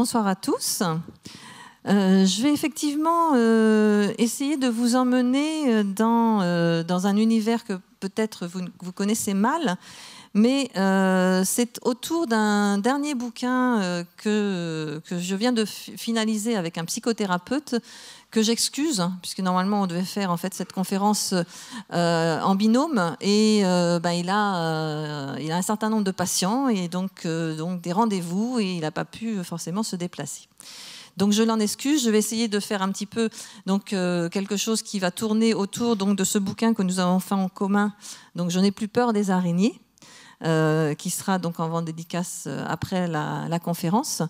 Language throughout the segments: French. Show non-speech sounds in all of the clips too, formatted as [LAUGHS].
bonsoir à tous. Euh, je vais effectivement euh, essayer de vous emmener euh, dans, un univers que peut-être vous, connaissez mal, mais c'est autour d'un dernier bouquin que, que je viens de finaliser avec un psychothérapeute que j'excuse, puisque normalement on devait faire en fait cette conférence euh, en binôme, et euh, ben, il, a, euh, un certain nombre de patients et donc, des rendez-vous, et il n'a pas pu forcément se déplacer. Donc je l'en excuse, je vais essayer de faire un petit peu quelque chose qui va tourner autour donc de ce bouquin que nous avons fait en commun. Donc je n'ai plus peur des araignées. Qui sera donc en vente dédicace après la, conférence.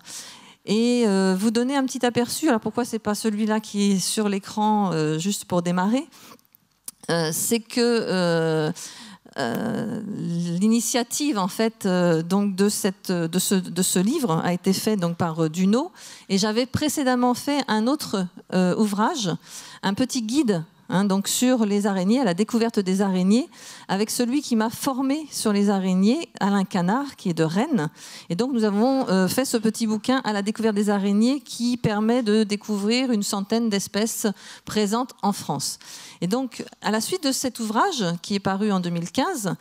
Et euh, vous donner un petit aperçu. Alors pourquoi c'est pas celui-là qui est sur l'écran euh, juste pour démarrer? Euh, C'est que l'initiative en fait donc de, cette, de, ce, de ce livre a été faite donc par Duno. Et j'avais précédemment fait un autre ouvrage, un petit guide Hein, donc sur les araignées, à la découverte des araignées, avec celui qui m'a formé sur les araignées, Alain Canard, qui est de Rennes. Et donc nous avons euh, fait ce petit bouquin à la découverte des araignées qui permet de découvrir une centaine d'espèces présentes en France. Et donc, à la suite de cet ouvrage, qui est paru en 2015,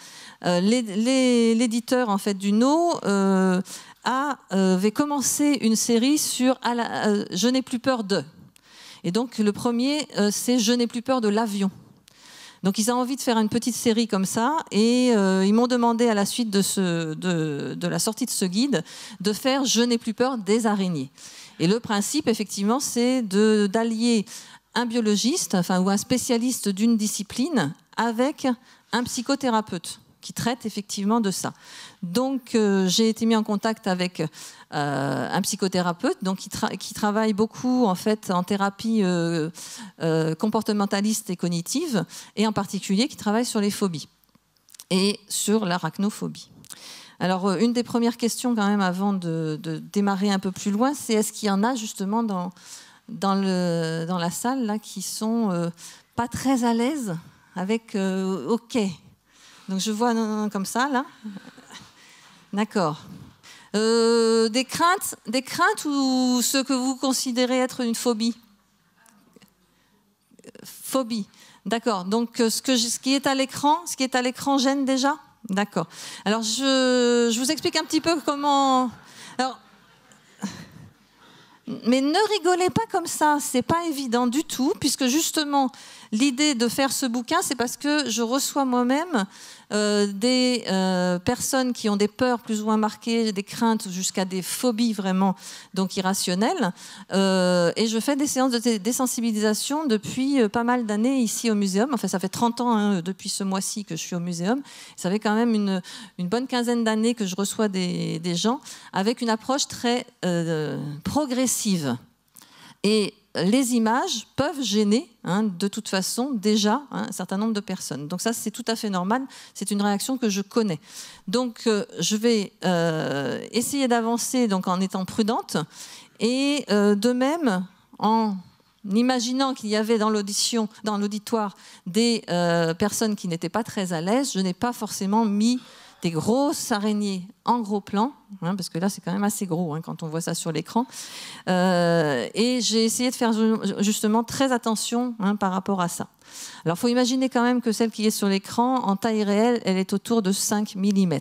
euh, l'éditeur en fait du No euh, avait commencé une série sur Je n'ai plus peur de. Et donc le premier, euh, c'est Je n'ai plus peur de l'avion. Donc ils ont envie de faire une petite série comme ça et euh, ils m'ont demandé à la suite de, la sortie de ce guide de faire Je n'ai plus peur des araignées. Et le principe, effectivement, c'est d'allier un biologiste enfin, ou un spécialiste d'une discipline avec un psychothérapeute qui traite effectivement de ça. Donc euh, j'ai été mis en contact avec euh, un psychothérapeute donc qui, travaille beaucoup en fait en thérapie euh, comportementaliste et cognitive et en particulier qui travaille sur les phobies et sur l'arachnophobie. Alors une des premières questions quand même avant de, de démarrer un peu plus loin, c'est est-ce qu'il y en a justement dans, dans, le, dans la salle là qui sont pas très à l'aise avec OK donc je vois comme ça, là. D'accord. Euh, des craintes, des craintes ou ce que vous considérez être une phobie? Phobie. D'accord. Donc euh, ce, que, ce qui est à l'écran, ce qui est à l'écran gêne déjà? D'accord. Alors je, je, vous explique un petit peu comment. Alors, mais ne rigolez pas comme ça, c'est pas évident du tout, puisque justement l'idée de faire ce bouquin, c'est parce que je reçois moi-même euh, des euh, personnes qui ont des peurs plus ou moins marquées, des craintes jusqu'à des phobies vraiment donc irrationnelles. Euh, et je fais des séances de désensibilisation depuis pas mal d'années ici au muséum. Enfin, ça fait 30 ans hein, depuis ce mois-ci que je suis au muséum. Ça fait quand même une, bonne quinzaine d'années que je reçois des, des, gens avec une approche très progressive. Et les images peuvent gêner hein, de toute façon déjà hein, un certain nombre de personnes. Donc ça, c'est tout à fait normal. C'est une réaction que je connais. Donc euh, je vais euh, essayer d'avancer donc en étant prudente et euh, de même en imaginant qu'il y avait dans l'audition, dans l'auditoire, des personnes qui n'étaient pas très à l'aise, je n'ai pas forcément mis des grosses araignées en gros plan, hein, parce que là c'est quand même assez gros hein, quand on voit ça sur l'écran. Euh, et j'ai essayé de faire justement très attention hein, par rapport à ça. Alors il faut imaginer quand même que celle qui est sur l'écran, en taille réelle, elle est autour de 5 mm.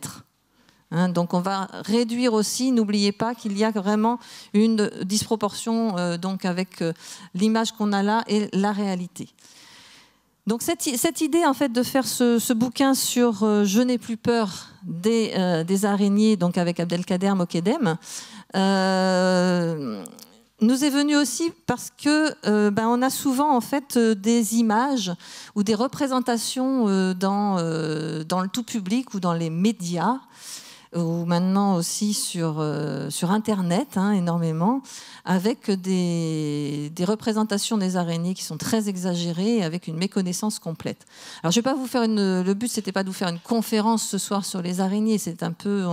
donc on va réduire aussi, n'oubliez pas qu'il y a vraiment une disproportion euh, donc avec euh, l'image qu'on a là et la réalité. Donc cette, idée en fait de faire ce, bouquin sur euh, Je n'ai plus peur des, euh, des, araignées, donc avec Abdelkader Mokedem, euh, nous est venue aussi parce que ben, on a souvent en fait des images ou des représentations dans, dans le tout public ou dans les médias ou maintenant aussi sur, sur Internet hein, énormément, avec des, représentations des araignées qui sont très exagérées, avec une méconnaissance complète. Alors je vais pas vous faire une, le but c'était pas de vous faire une conférence ce soir sur les araignées, c'est un peu,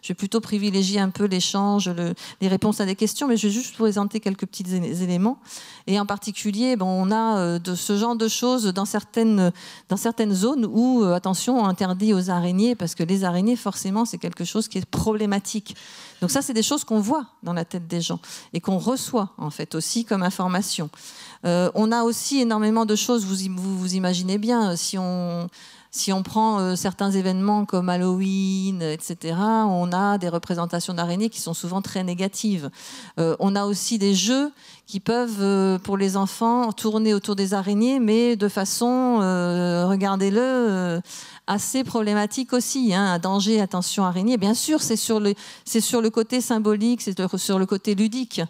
je vais plutôt privilégier un peu l'échange, le, les réponses à des questions, mais je vais juste vous présenter quelques petits éléments. Et en particulier, bon, on a euh, de ce genre de choses dans certaines, dans certaines zones où, euh, attention, on interdit aux araignées, parce que les araignées, forcément, c'est quelque chose qui est problématique. Donc ça, c'est des choses qu'on voit dans la tête des gens et qu'on reçoit en fait aussi comme information. Euh, on a aussi énormément de choses, vous, vous, imaginez bien, si on si on prend euh, certains événements comme Halloween, etc., on a des représentations d'araignées qui sont souvent très négatives. Euh, on a aussi des jeux qui peuvent, euh, pour les enfants, tourner autour des araignées, mais de façon, regardez-le, assez problématique aussi. Hein, danger, attention, araignée. Bien sûr, c'est sur, le, sur le côté symbolique, c'est sur le côté ludique,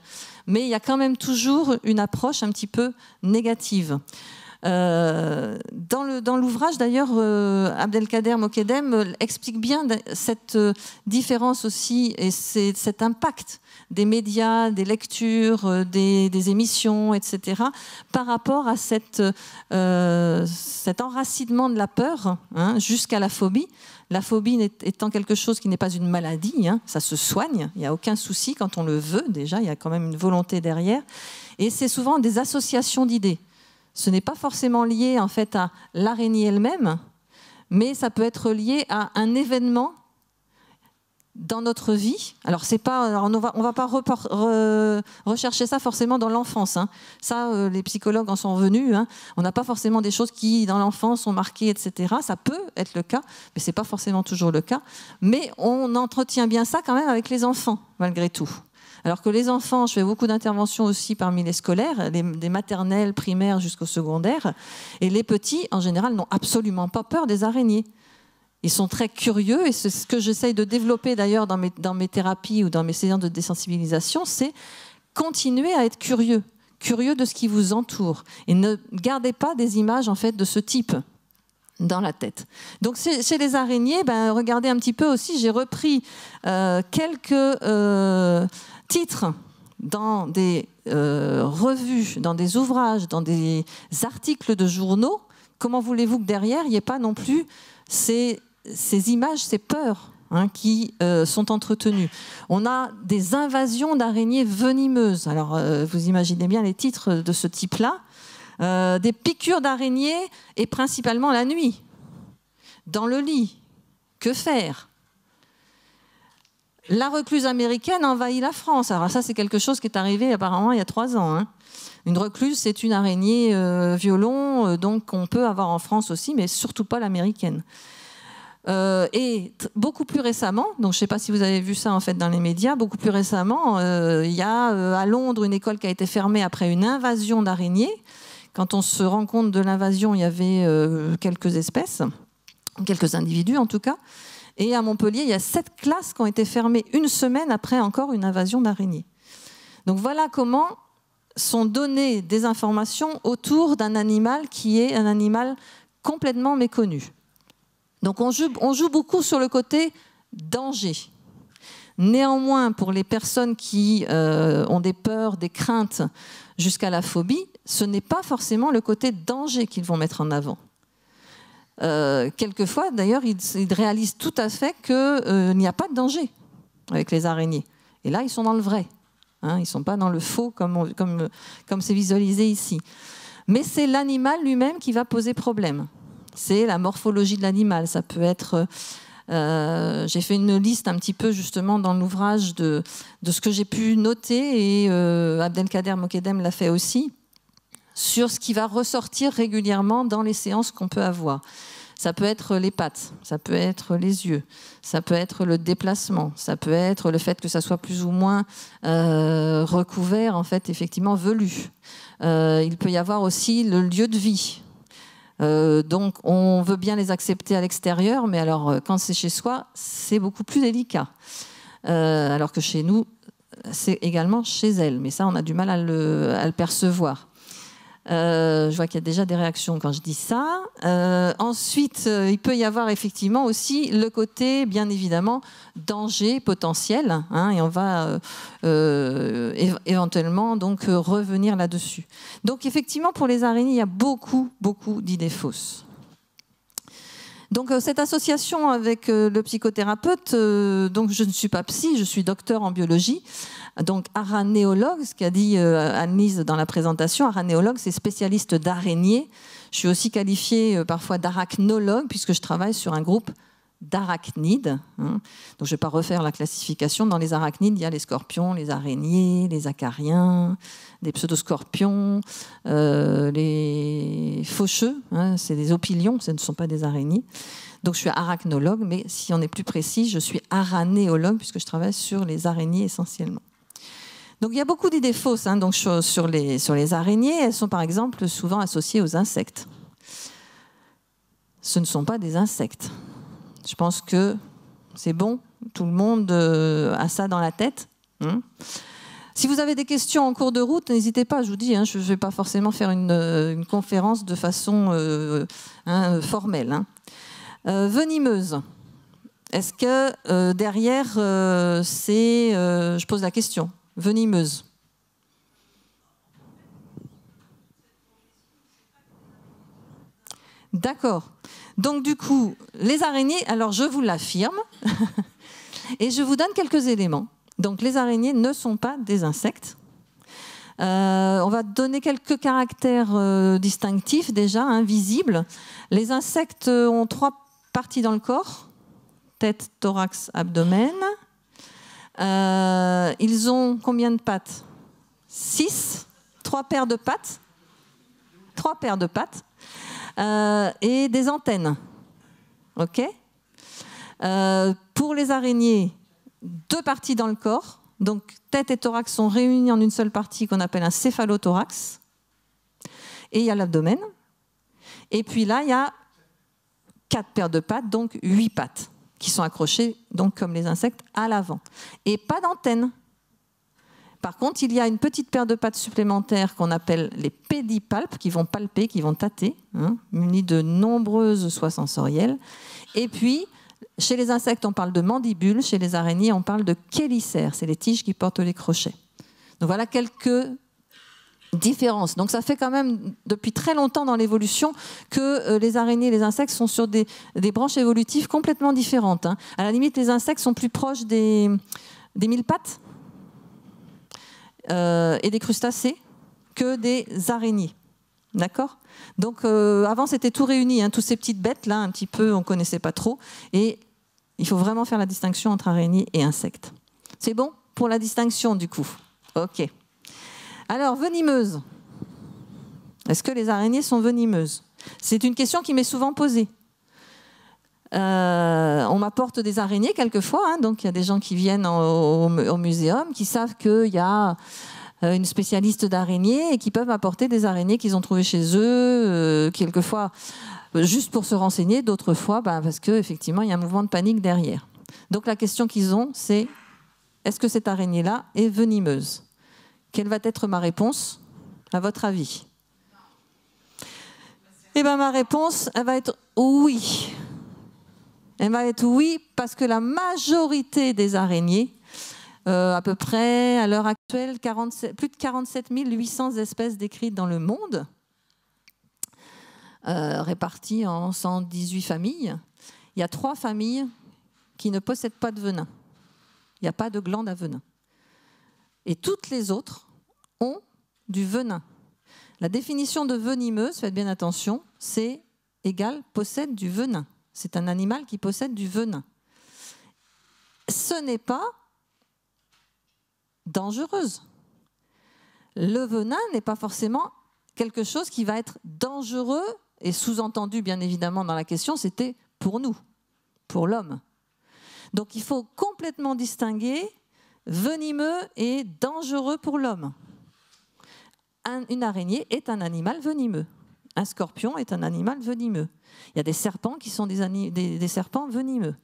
mais il y a quand même toujours une approche un petit peu négative. Euh, dans l'ouvrage, d'ailleurs, euh, Abdelkader Mokedem explique bien cette euh, différence aussi et cet impact des médias, des lectures, des, émissions, etc., par rapport à cette, cet enracinement de la peur hein, jusqu'à la phobie. La phobie étant quelque chose qui n'est pas une maladie, hein, ça se soigne, il n'y a aucun souci quand on le veut déjà, il y a quand même une volonté derrière. Et c'est souvent des associations d'idées ce n'est pas forcément lié en fait à l'araignée elle-même, mais ça peut être lié à un événement dans notre vie. Alors c'est pas, on va, va pas rechercher ça forcément dans l'enfance. Hein. Ça, euh, les psychologues en sont venus. Hein. On n'a pas forcément des choses qui dans l'enfance sont marquées, etc. Ça peut être le cas, mais c'est pas forcément toujours le cas. Mais on entretient bien ça quand même avec les enfants, malgré tout. Alors que les enfants, je fais beaucoup d'interventions aussi parmi les scolaires, des maternelles, primaires jusqu'au secondaire, et les petits, en général, n'ont absolument pas peur des araignées. Ils sont très curieux, et c'est ce que j'essaye de développer d'ailleurs dans mes, dans mes thérapies ou dans mes séances de désensibilisation, c'est continuer à être curieux, curieux de ce qui vous entoure, et ne gardez pas des images en fait de ce type dans la tête. Donc chez les araignées, ben, regardez un petit peu aussi, j'ai repris euh, quelques euh, titres dans des euh, revues, dans des ouvrages, dans des articles de journaux, comment voulez-vous que derrière, il n'y ait pas non plus ces, images, ces peurs hein, qui euh, sont entretenues On a des invasions d'araignées venimeuses. Alors, euh, vous imaginez bien les titres de ce type-là. des piqûres d'araignées, et principalement la nuit, dans le lit. Que faire? La recluse américaine envahit la France. Alors ça, c'est quelque chose qui est arrivé apparemment il y a trois ans. Hein. Une recluse, c'est une araignée euh, violon, euh, donc qu'on peut avoir en France aussi, mais surtout pas l'américaine. Euh, et beaucoup plus récemment, donc je ne sais pas si vous avez vu ça en fait dans les médias, beaucoup plus récemment, il y a à Londres une école qui a été fermée après une invasion d'araignées. Quand on se rend compte de l'invasion, il y avait quelques espèces, quelques individus en tout cas. Et à Montpellier, il y a sept classes qui ont été fermées une semaine après encore une invasion d'araignées. Donc voilà comment sont données des informations autour d'un animal qui est un animal complètement méconnu. Donc on joue, beaucoup sur le côté danger. Néanmoins, pour les personnes qui euh, ont des peurs, des craintes jusqu'à la phobie, ce n'est pas forcément le côté danger qu'ils vont mettre en avant. Euh, quelquefois, d'ailleurs, ils, réalisent tout à fait qu'il euh, n'y a pas de danger avec les araignées. Et là, ils sont dans le vrai. Hein, ils ne sont pas dans le faux comme c'est visualisé ici. Mais c'est l'animal lui-même qui va poser problème. C'est la morphologie de l'animal. Ça peut être. Euh, j'ai fait une liste un petit peu justement dans l'ouvrage de, ce que j'ai pu noter et Abdelkader Mokedem l'a fait aussi sur ce qui va ressortir régulièrement dans les séances qu'on peut avoir. Ça peut être les pattes, ça peut être les yeux, ça peut être le déplacement, ça peut être le fait que ça soit plus ou moins euh, recouvert, en fait, effectivement, velu. Euh, il peut y avoir aussi le lieu de vie. Euh, donc, on veut bien les accepter à l'extérieur, mais alors, quand c'est chez soi, c'est beaucoup plus délicat. alors que chez nous, c'est également chez elle, mais ça, on a du mal à le percevoir. Euh, je vois qu'il y a déjà des réactions quand je dis ça. Euh, ensuite, euh, il peut y avoir effectivement aussi le côté, bien évidemment, danger potentiel, hein, et on va éventuellement donc revenir là-dessus. Donc, effectivement, pour les araignées, il y a beaucoup, beaucoup d'idées fausses. Donc cette association avec le psychothérapeute, donc je ne suis pas psy, je suis docteur en biologie. Donc aranéologue, ce qu'a dit euh, Annelise dans la présentation, aranéologue, c'est spécialiste d'araignées. Je suis aussi qualifiée euh, parfois d'arachnologue puisque je travaille sur un groupe d'arachnides. Hein. Donc je ne vais pas refaire la classification. Dans les arachnides, il y a les scorpions, les araignées, les acariens, des pseudoscorpions, euh, les faucheux, hein, c'est des opilions, ce ne sont pas des araignées. Donc je suis arachnologue, mais si on est plus précis, je suis aranéologue puisque je travaille sur les araignées essentiellement. Donc il y a beaucoup d'idées fausses hein, donc, sur, les, araignées. Elles sont par exemple souvent associées aux insectes. Ce ne sont pas des insectes. Je pense que c'est bon, tout le monde euh, a ça dans la tête. Hein. si vous avez des questions en cours de route, n'hésitez pas, je vous dis, hein, je ne vais pas forcément faire une, euh, conférence de façon euh, formelle. venimeuse. Est-ce que derrière, c'est, je pose la question, venimeuse. D'accord. Donc du coup, les araignées, alors je vous l'affirme, [LAUGHS] et je vous donne quelques éléments. Donc les araignées ne sont pas des insectes. Euh, on va donner quelques caractères euh, distinctifs déjà, invisibles. Les insectes ont trois parties dans le corps, tête, thorax, abdomen. Euh, ils ont combien de pattes? Six? Trois paires de pattes? Trois paires de pattes. Euh, et des antennes. OK? Euh, Pour les araignées, deux parties dans le corps. Donc tête et thorax sont réunis en une seule partie qu'on appelle un céphalothorax. Et il y a l'abdomen. Et puis là, il y a quatre paires de pattes, donc huit pattes qui sont accrochés, donc comme les insectes, à l'avant. Et pas d'antenne. Par contre, il y a une petite paire de pattes supplémentaires qu'on appelle les pédipalpes, qui vont palper, qui vont tâter, hein, munis de nombreuses soies sensorielles. Et puis, chez les insectes, on parle de mandibules, chez les araignées, on parle de chélicères, c'est les tiges qui portent les crochets. Donc voilà quelques différence. Donc ça fait quand même depuis très longtemps dans l'évolution que euh, les araignées et les insectes sont sur des, branches évolutives complètement différentes. Hein. À la limite, les insectes sont plus proches des, des mille pattes euh, et des crustacés que des araignées. D'accord? Donc euh, avant c'était tout réuni, hein, toutes ces petites bêtes là, un petit peu, on connaissait pas trop. Et il faut vraiment faire la distinction entre araignées et insectes. C'est bon pour la distinction du coup? Ok. Alors, venimeuse. Est-ce que les araignées sont venimeuses? C'est une question qui m'est souvent posée. Euh, on m'apporte des araignées quelquefois, hein, donc il y a des gens qui viennent au, muséum qui savent qu'il y a euh, une spécialiste d'araignées et qui peuvent apporter des araignées qu'ils ont trouvées chez eux, euh, quelquefois juste pour se renseigner, d'autres fois bah, parce qu'effectivement il y a un mouvement de panique derrière. Donc la question qu'ils ont, c'est est-ce que cette araignée-là est venimeuse? Quelle va être ma réponse, à votre avis? Eh bien, ma réponse, elle va être oui. Elle va être oui parce que la majorité des araignées, euh, à peu près à l'heure actuelle, plus de 47 800 espèces décrites dans le monde, euh, réparties en 118 familles. Il y a trois familles qui ne possèdent pas de venin. Il n'y a pas de glande à venin. Et toutes les autres ont du venin. La définition de venimeuse, faites bien attention, c'est égal possède du venin. C'est un animal qui possède du venin. Ce n'est pas dangereuse. Le venin n'est pas forcément quelque chose qui va être dangereux, et sous-entendu bien évidemment dans la question, c'était pour nous, pour l'homme. Donc il faut complètement distinguer venimeux et dangereux pour l'homme. une araignée est un animal venimeux. Un scorpion est un animal venimeux. Il y a des serpents qui sont des, serpents venimeux.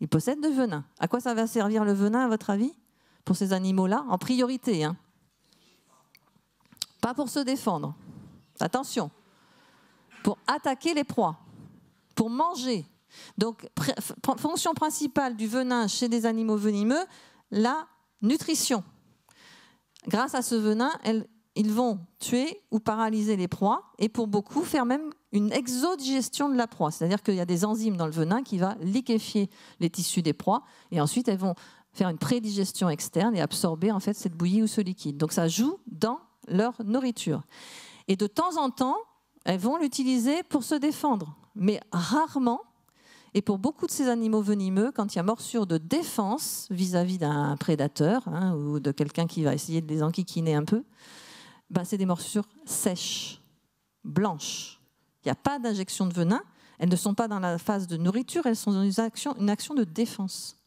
Ils possèdent du venin. À quoi ça va servir le venin, à votre avis? Pour ces animaux-là En priorité. Hein. Pas pour se défendre. Attention. Pour attaquer les proies. Pour manger. Donc, fonction principale du venin chez des animaux venimeux, la nutrition. Grâce à ce venin, ils vont tuer ou paralyser les proies et pour beaucoup faire même une exodigestion de la proie. C'est-à-dire qu'il y a des enzymes dans le venin qui va liquéfier les tissus des proies et ensuite elles vont faire une prédigestion externe et absorber en fait cette bouillie ou ce liquide. Donc ça joue dans leur nourriture. Et de temps en temps, elles vont l'utiliser pour se défendre, mais rarement Et pour beaucoup de ces animaux venimeux, quand il y a morsure de défense vis-à-vis d'un prédateur hein, ou de quelqu'un qui va essayer de les enquiquiner un peu, bah, c'est des morsures sèches, blanches. Il n'y a pas d'injection de venin. Elles ne sont pas dans la phase de nourriture, elles sont dans une action, de défense.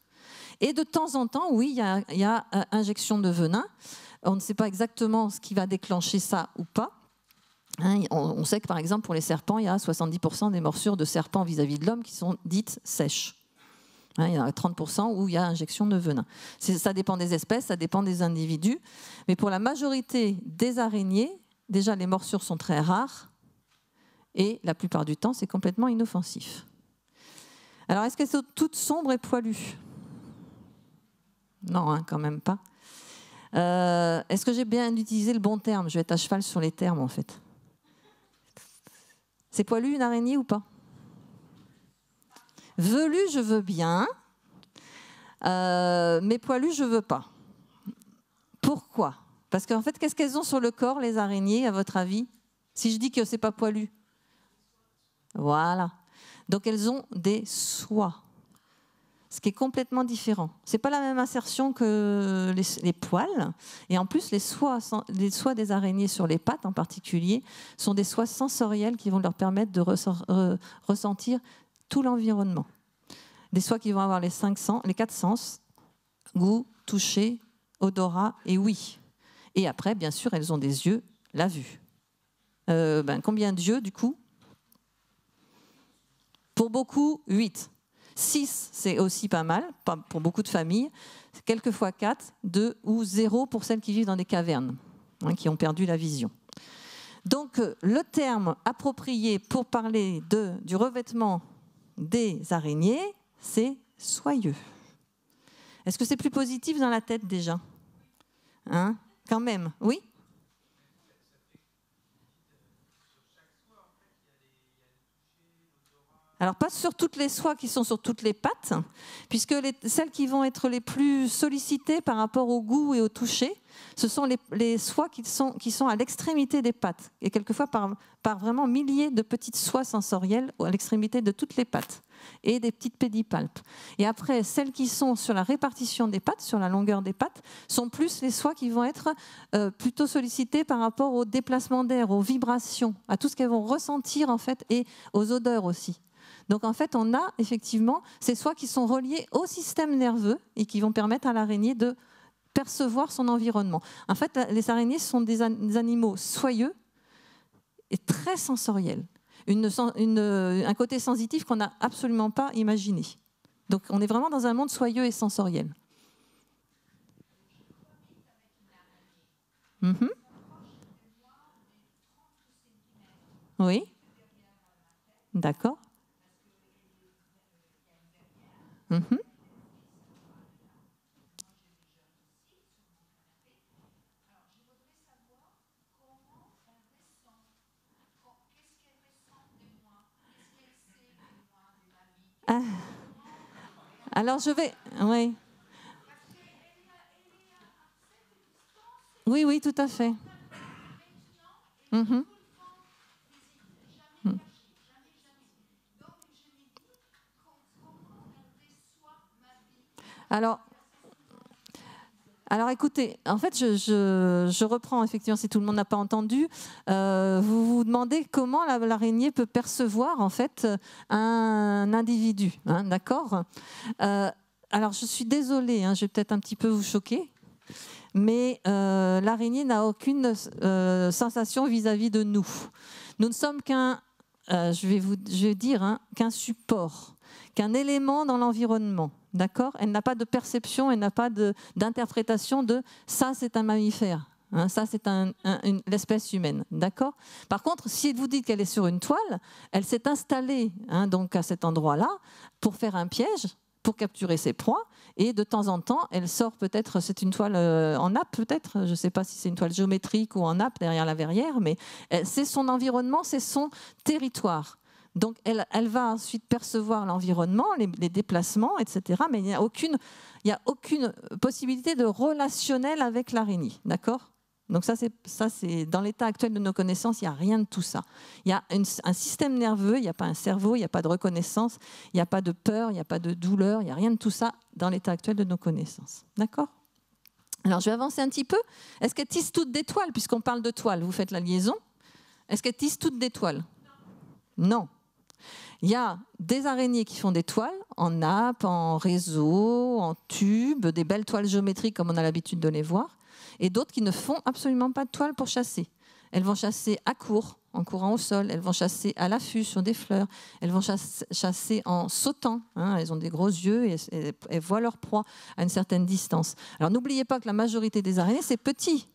Et de temps en temps, oui, il y a, il y a euh, injection de venin. On ne sait pas exactement ce qui va déclencher ça ou pas. Hein, on, sait que par exemple pour les serpents, il y a 70% des morsures de serpents vis-à-vis de l'homme qui sont dites sèches. Hein, il y en a 30% où il y a injection de venin. Ça dépend des espèces, ça dépend des individus. Mais pour la majorité des araignées, déjà les morsures sont très rares et la plupart du temps c'est complètement inoffensif. Alors est-ce qu'elles sont toutes sombres et poilues? Non, hein, quand même pas. Euh, est-ce que j'ai bien utilisé le bon terme? Je vais être à cheval sur les termes en fait. C'est poilu une araignée ou pas? Velu, je veux bien, euh, mais poilu, je veux pas. Pourquoi? Parce qu'en fait, qu'est-ce qu'elles ont sur le corps, les araignées, à votre avis? Si je dis que c'est pas poilu. Voilà. Donc elles ont des soies ce qui est complètement différent. C'est pas la même insertion que les, poils. Et en plus, les soies, des araignées sur les pattes en particulier sont des soies sensorielles qui vont leur permettre de ressentir tout l'environnement. Des soies qui vont avoir les, cinq sens, les quatre sens, goût, toucher, odorat et oui. Et après, bien sûr, elles ont des yeux, la vue. Euh, ben, combien d'yeux du coup? Pour beaucoup, huit. 6, c'est aussi pas mal pour beaucoup de familles. Quelquefois 4, 2 ou 0 pour celles qui vivent dans des cavernes, hein, qui ont perdu la vision. Donc euh, le terme approprié pour parler de, du revêtement des araignées, c'est soyeux. Est-ce que c'est plus positif dans la tête déjà? Hein? Quand même, oui? Alors pas sur toutes les soies qui sont sur toutes les pattes, puisque celles qui vont être les plus sollicitées par rapport au goût et au toucher, ce sont les, soies qui sont, à l'extrémité des pattes, et quelquefois par, par vraiment milliers de petites soies sensorielles à l'extrémité de toutes les pattes, et des petites pédipalpes. Et après, celles qui sont sur la répartition des pattes, sur la longueur des pattes, sont plus les soies qui vont être euh, plutôt sollicitées par rapport au déplacement d'air, aux vibrations, à tout ce qu'elles vont ressentir en fait, et aux odeurs aussi. Donc en fait, on a effectivement ces soies qui sont reliées au système nerveux et qui vont permettre à l'araignée de percevoir son environnement. En fait, les araignées sont des, animaux soyeux et très sensoriels. un côté sensitif qu'on n'a absolument pas imaginé. Donc on est vraiment dans un monde soyeux et sensoriel. Mhm. Oui. D'accord. Mhm. Ah. Alors je vais, oui. Oui, oui, tout à fait. Mhm. Alors, alors écoutez, en fait, je, reprends effectivement si tout le monde n'a pas entendu. Euh, vous vous demandez comment l'araignée peut percevoir en fait un individu, hein, d'accord? Euh, Alors je suis désolée, hein, je vais peut-être un petit peu vous choquer, mais euh, l'araignée n'a aucune sensation vis-à-vis de nous. Nous ne sommes qu'un, je vais vous dire, hein, qu'un support, qu'un élément dans l'environnement. D'accord? Elle n'a pas de perception, elle n'a pas d'interprétation de, ça, c'est un mammifère. Hein, ça, c'est l'espèce humaine, d'accord? Par contre, si vous dites qu'elle est sur une toile, elle s'est installée hein, donc à cet endroit-là pour faire un piège, pour capturer ses proies, et de temps en temps, elle sort peut-être, c'est une toile euh, en nappe peut-être, je ne sais pas si c'est une toile géométrique ou en nappe derrière la verrière, mais c'est son environnement, c'est son territoire. Donc elle, va ensuite percevoir l'environnement, les, déplacements, etc. Mais il n'y a aucune, il a aucune possibilité de relationnel avec l'araignée, d'accord? Donc ça, c'est, dans l'état actuel de nos connaissances, il n'y a rien de tout ça. Il y a un système nerveux, il n'y a pas un cerveau, il n'y a pas de reconnaissance, il n'y a pas de peur, il n'y a pas de douleur, il n'y a rien de tout ça dans l'état actuel de nos connaissances. D'accord? Alors je vais avancer un petit peu. Est-ce qu'elles tissent toutes des toiles? Puisqu'on parle de toiles, vous faites la liaison. Est-ce qu'elles tissent toutes des toiles? Non. Il y a des araignées qui font des toiles en nappe, en réseau, en tube, des belles toiles géométriques comme on a l'habitude de les voir, et d'autres qui ne font absolument pas de toiles pour chasser. Elles vont chasser à court, en courant au sol, elles vont chasser à l'affût sur des fleurs, elles vont chasser en sautant, hein. elles ont des gros yeux et elles voient leur proie à une certaine distance. Alors n'oubliez pas que la majorité des araignées, c'est petit.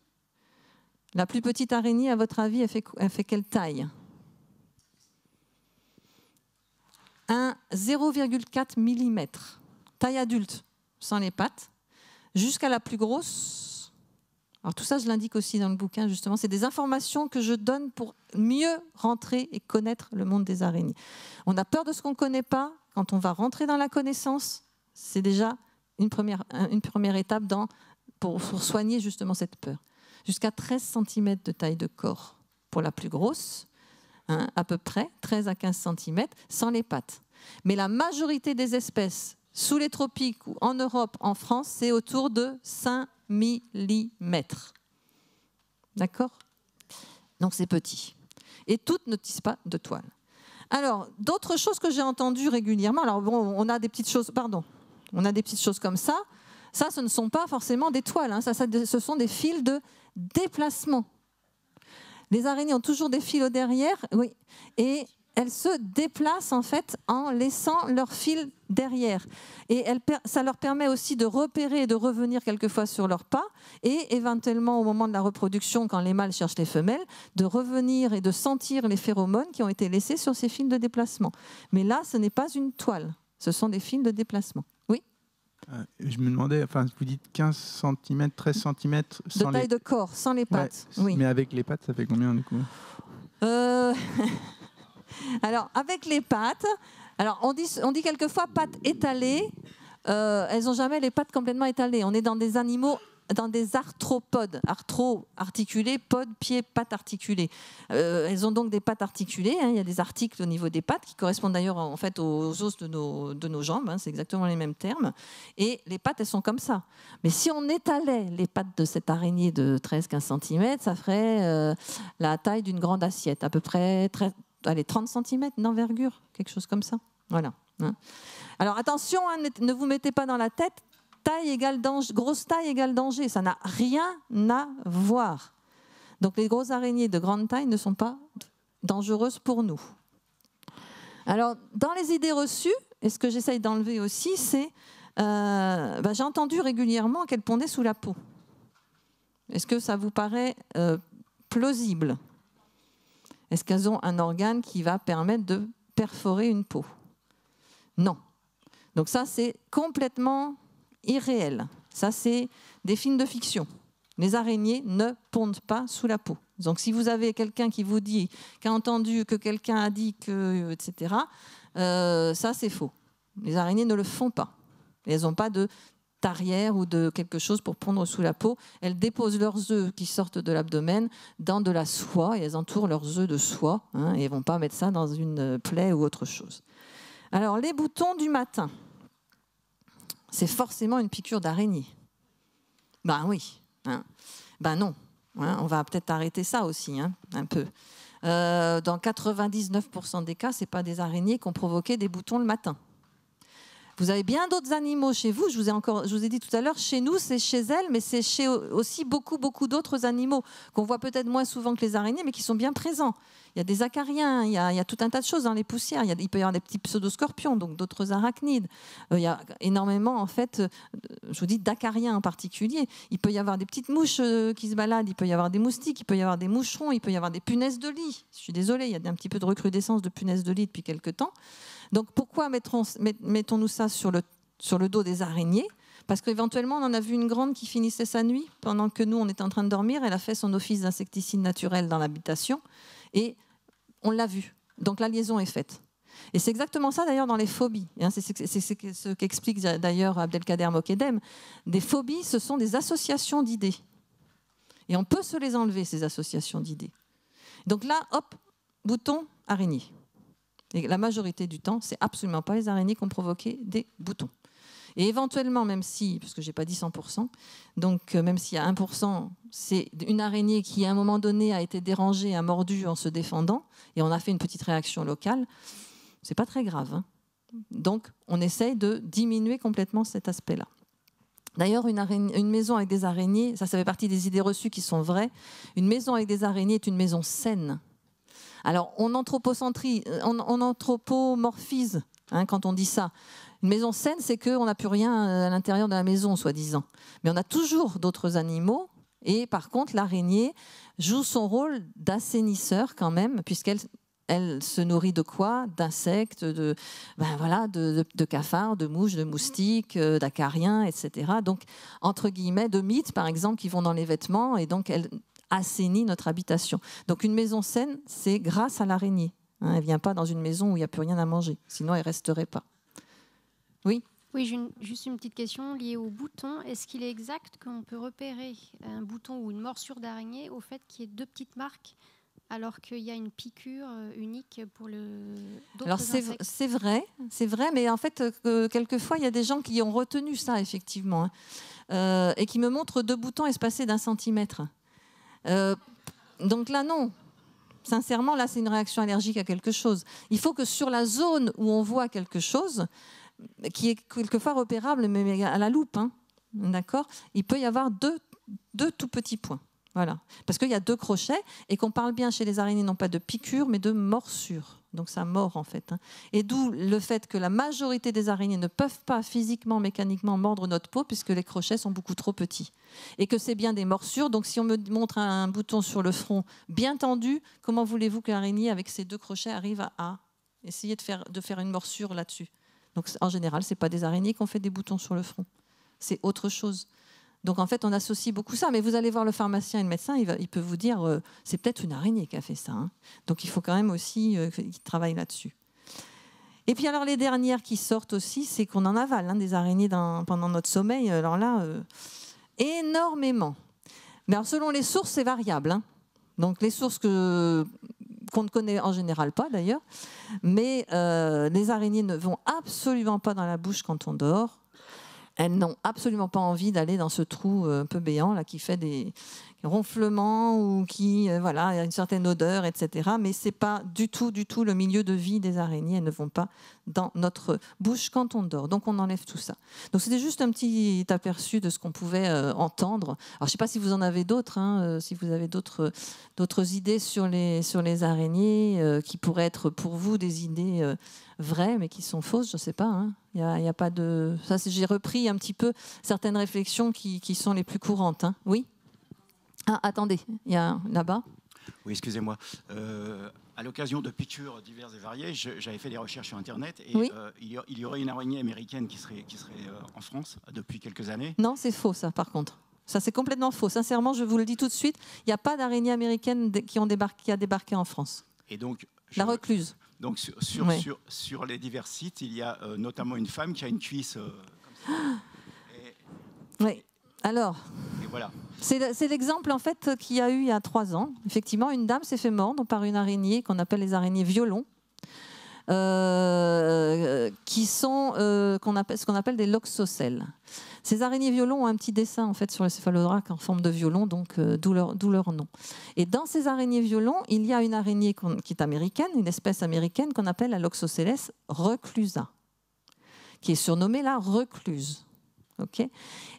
La plus petite araignée, à votre avis, elle fait, elle fait quelle taille? Un 0,4 mm, taille adulte, sans les pattes, jusqu'à la plus grosse. Alors tout ça, je l'indique aussi dans le bouquin, justement. C'est des informations que je donne pour mieux rentrer et connaître le monde des araignées. On a peur de ce qu'on ne connaît pas. Quand on va rentrer dans la connaissance, c'est déjà une première, étape pour soigner justement cette peur. Jusqu'à 13 cm de taille de corps pour la plus grosse, Hein, à peu près, 13 à 15 cm, sans les pattes. Mais la majorité des espèces sous les tropiques ou en Europe, en France, c'est autour de 5 mm. D'accord? Donc c'est petit. Et toutes ne tissent pas de toile. Alors, d'autres choses que j'ai entendues régulièrement, alors bon, on a des petites choses, pardon, on a des petites choses comme ça. Ça, ce ne sont pas forcément des toiles, hein. ça, ce sont des fils de déplacement. Les araignées ont toujours des fils au derrière, oui, et elles se déplacent en fait en laissant leur fil derrière. Et ça leur permet aussi de repérer et de revenir quelquefois sur leurs pas, et éventuellement au moment de la reproduction, quand les mâles cherchent les femelles, de revenir et de sentir les phéromones qui ont été laissés sur ces fils de déplacement. Mais là, ce n'est pas une toile, ce sont des fils de déplacement. Euh, je me demandais, enfin, vous dites 15 cm, 13 cm. de taille de corps, sans les pattes. oui. Mais avec les pattes, ça fait combien du coup? Euh, [LAUGHS] Alors, avec les pattes, alors on dit, quelquefois pattes étalées. Euh, elles n'ont jamais les pattes complètement étalées. On est dans des animaux dans des arthropodes, arthro articulés, podes, pieds, pattes articulées. Euh, elles ont donc des pattes articulées. Hein. il y a des articles au niveau des pattes qui correspondent d'ailleurs en fait aux os de nos, de nos jambes. Hein. c'est exactement les mêmes termes. Et les pattes, elles sont comme ça. Mais si on étalait les pattes de cette araignée de 13-15 cm, ça ferait euh, la taille d'une grande assiette, à peu près allez, 30 cm d'envergure, quelque chose comme ça. Voilà. Hein. Alors attention, ne vous mettez pas dans la tête taille égale danger, grosse taille égale danger. Ça n'a rien à voir. Donc les grosses araignées de grande taille ne sont pas dangereuses pour nous. Alors, dans les idées reçues, et ce que j'essaye d'enlever aussi, c'est euh, bah, j'ai entendu régulièrement qu'elles pondaient sous la peau. Est-ce que ça vous paraît euh, plausible? Est-ce qu'elles ont un organe qui va permettre de perforer une peau? Non. Donc ça, c'est complètement irréel. Ça, c'est des films de fiction. Les araignées ne pondent pas sous la peau. Donc, si vous avez quelqu'un qui vous dit, qui a entendu que quelqu'un a dit que, etc., euh, ça, c'est faux. Les araignées ne le font pas. elles n'ont pas de tarière ou de quelque chose pour pondre sous la peau. Elles déposent leurs œufs qui sortent de l'abdomen dans de la soie et elles entourent leurs œufs de soie hein, et ne vont pas mettre ça dans une plaie ou autre chose. Alors, les boutons du matin c'est forcément une piqûre d'araignée. Ben oui. Hein. Ben non. Hein. on va peut-être arrêter ça aussi, un peu. Euh, dans 99% des cas, ce n'est pas des araignées qui ont provoqué des boutons le matin. Vous avez bien d'autres animaux chez vous. Je vous ai encore, je vous ai dit tout à l'heure, chez nous, c'est chez elles, mais c'est chez aussi beaucoup, beaucoup d'autres animaux qu'on voit peut-être moins souvent que les araignées, mais qui sont bien présents. Il y a des acariens, il y a, tout un tas de choses dans les poussières. Il, peut y avoir des petits pseudoscorpions, donc d'autres arachnides. Euh, il y a énormément, en fait, euh, je vous dis d'acariens en particulier. Il peut y avoir des petites mouches euh, qui se baladent, il peut y avoir des moustiques, il peut y avoir des moucherons, il peut y avoir des punaises de lit. Je suis désolée, il y a un petit peu de recrudescence de punaises de lit depuis quelques temps. Donc pourquoi mettons-nous ça sur le, dos des araignées? Parce qu'éventuellement, on en a vu une grande qui finissait sa nuit pendant que nous, on était en train de dormir. Elle a fait son office d'insecticide naturel dans l'habitation et on l'a vu. Donc la liaison est faite. Et c'est exactement ça d'ailleurs dans les phobies. Hein. C'est ce qu'explique d'ailleurs Abdelkader Mokedem. Des phobies, ce sont des associations d'idées. Et on peut se les enlever, ces associations d'idées. Donc là, hop, bouton, araignée. Et la majorité du temps, c'est absolument pas les araignées qui ont provoqué des boutons. Et éventuellement, même si, parce que j'ai pas dit 100%, donc euh, même s'il y a 1%, c'est une araignée qui à un moment donné a été dérangée, a mordu en se défendant, et on a fait une petite réaction locale, c'est pas très grave. Hein. Donc on essaye de diminuer complètement cet aspect-là. D'ailleurs, une, maison avec des araignées, ça fait partie des idées reçues qui sont vraies. Une maison avec des araignées est une maison saine. Alors, on, on anthropomorphise hein, quand on dit ça. Une maison saine, c'est qu'on n'a plus rien euh, à l'intérieur de la maison, soi-disant. Mais on a toujours d'autres animaux. Et par contre, l'araignée joue son rôle d'assainisseur quand même, puisqu'elle elle se nourrit de quoi? D'insectes, de, ben voilà, de, cafards, de mouches, de moustiques, euh, d'acariens, etc. Donc, entre guillemets, de mythes, par exemple, qui vont dans les vêtements, et donc elle assainit notre habitation. Donc, une maison saine, c'est grâce à l'araignée. Hein. elle ne vient pas dans une maison où il n'y a plus rien à manger, sinon elle ne resterait pas. Oui? Oui, juste une petite question liée au bouton. Est-ce qu'il est exact qu'on peut repérer un bouton ou une morsure d'araignée au fait qu'il y ait deux petites marques alors qu'il y a une piqûre euh, unique pour le. Alors c'est vrai, c'est vrai, mais en fait, euh, quelquefois, il y a des gens qui ont retenu ça, effectivement, hein. euh, et qui me montrent deux boutons espacés d'un centimètre. Donc là, non. Sincèrement, là, c'est une réaction allergique à quelque chose. Il faut que sur la zone où on voit quelque chose, qui est quelquefois repérable, mais à la loupe, hein, d'accord Il peut y avoir deux, deux tout petits points. Voilà. Parce qu'il y a deux crochets et qu'on parle bien chez les araignées non pas de piqûre mais de morsure. Donc ça mord en fait. Hein. Et d'où le fait que la majorité des araignées ne peuvent pas physiquement, mécaniquement mordre notre peau puisque les crochets sont beaucoup trop petits. Et que c'est bien des morsures. Donc si on me montre un bouton sur le front bien tendu, comment voulez-vous que l'araignée avec ses deux crochets arrive à, essayer de faire, de faire une morsure là-dessus? Donc en général, ce n'est pas des araignées qui ont fait des boutons sur le front. C'est autre chose. Donc en fait, on associe beaucoup ça. Mais vous allez voir le pharmacien et le médecin, il, peut vous dire, euh, c'est peut-être une araignée qui a fait ça. Hein. Donc il faut quand même aussi euh, qu'il travaille là-dessus. Et puis alors les dernières qui sortent aussi, c'est qu'on en avale hein, des araignées pendant notre sommeil. Alors là, euh, énormément. Mais alors, selon les sources, c'est variable. Hein. Donc les sources que qu'on ne connaît en général pas d'ailleurs. Mais euh, les araignées ne vont absolument pas dans la bouche quand on dort. Elles n'ont absolument pas envie d'aller dans ce trou euh, un peu béant là qui fait des, ronflement ou qui euh, voilà a une certaine odeur, etc. Mais c'est pas du tout, du tout le milieu de vie des araignées. Elles ne vont pas dans notre bouche quand on dort. Donc on enlève tout ça. Donc c'était juste un petit aperçu de ce qu'on pouvait euh, entendre. Alors je sais pas si vous en avez d'autres, hein, euh, si vous avez d'autres idées sur les sur les araignées qui pourraient être pour vous des idées vraies mais qui sont fausses. Je sais pas. Hein. Il a, a, pas de ça. J'ai repris un petit peu certaines réflexions qui, qui sont les plus courantes. Hein. Oui? Ah, attendez, il y a là-bas. Oui, excusez-moi. Euh, à l'occasion de piqûres diverses et variées, j'avais fait des recherches sur Internet et euh, il, y aurait une araignée américaine qui serait, qui serait euh, en France depuis quelques années. Non, c'est faux ça, par contre. Ça, c'est complètement faux. Sincèrement, je vous le dis tout de suite, il n'y a pas d'araignée américaine qui, ont débarqué, qui a débarqué en France. Et donc, La recluse. Donc, sur, sur, sur, les divers sites, il y a notamment une femme qui a une cuisse comme ça. [GASPS] oui. Alors, voilà. c'est l'exemple en fait qu'il y a eu il y a trois ans. Effectivement, une dame s'est fait mordre par une araignée qu'on appelle les araignées violons. Euh, qui sont euh, appelle, ce qu'on appelle des loxocelles. Ces araignées violons ont un petit dessin en fait sur le céphalodrac en forme de violon, donc euh, d'où leur, nom. Et dans ces araignées violons, il y a une araignée qui est américaine, une espèce américaine qu'on appelle la Loxocelles reclusa, qui est surnommée la recluse.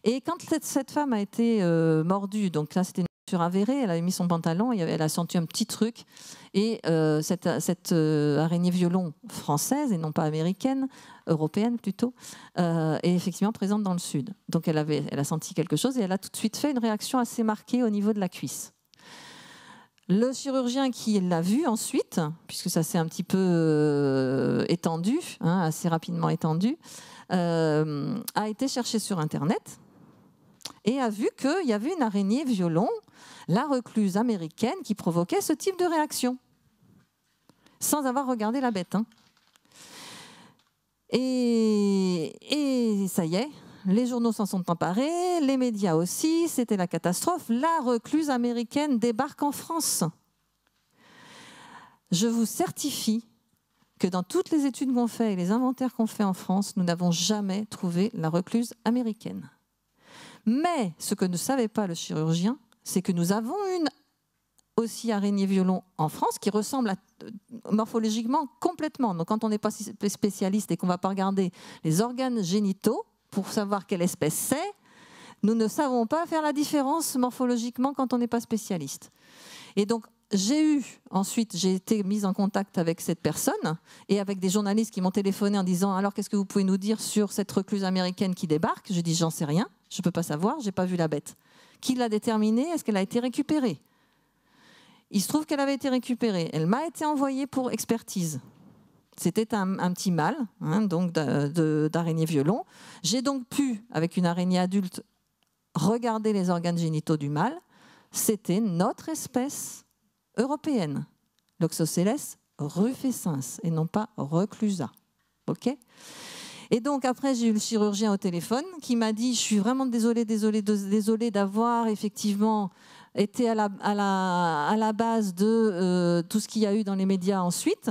Et quand cette, femme a été euh, mordue, donc là c'était une morsure avérée, elle avait mis son pantalon, et elle a senti un petit truc. Et euh, cette, euh, araignée violon française, et non pas américaine, européenne plutôt, est effectivement présente dans le sud. Donc elle a senti quelque chose et elle a tout de suite fait une réaction assez marquée au niveau de la cuisse. Le chirurgien qui l'a vu ensuite, puisque ça s'est un petit peu étendu, hein, assez rapidement étendu, euh, a été cherché sur Internet et a vu qu'il y avait une araignée violon, la recluse américaine, qui provoquait ce type de réaction, sans avoir regardé la bête. Hein. Et, et, ça y est, les journaux s'en sont emparés, les médias aussi, c'était la catastrophe. La recluse américaine débarque en France. Je vous certifie que dans toutes les études qu'on fait et les inventaires qu'on fait en France, nous n'avons jamais trouvé la recluse américaine. Mais ce que ne savait pas le chirurgien, c'est que nous avons une aussi araignée violon en France qui ressemble euh, morphologiquement complètement. Donc quand on n'est pas spécialiste et qu'on ne va pas regarder les organes génitaux pour savoir quelle espèce c'est, nous ne savons pas faire la différence morphologiquement quand on n'est pas spécialiste. Et donc j'ai eu ensuite, j'ai été mise en contact avec cette personne et avec des journalistes qui m'ont téléphoné en disant alors qu'est-ce que vous pouvez nous dire sur cette recluse américaine qui débarque? J'ai dit j'en sais rien, je ne peux pas savoir, j'ai pas vu la bête. Qui l'a déterminée? Est-ce qu'elle a été récupérée? Il se trouve qu'elle avait été récupérée. Elle m'a été envoyée pour expertise. C'était un, petit mâle, hein, donc d'araignée violon. J'ai donc pu, avec une araignée adulte, regarder les organes génitaux du mâle. C'était notre espèce européenne, l'Oxocélès rufescens, et non pas reclusa. OK? Et donc après, j'ai eu le chirurgien au téléphone qui m'a dit, je suis vraiment désolée, désolée, désolée d'avoir effectivement été à la, base de euh, tout ce qu'il y a eu dans les médias ensuite.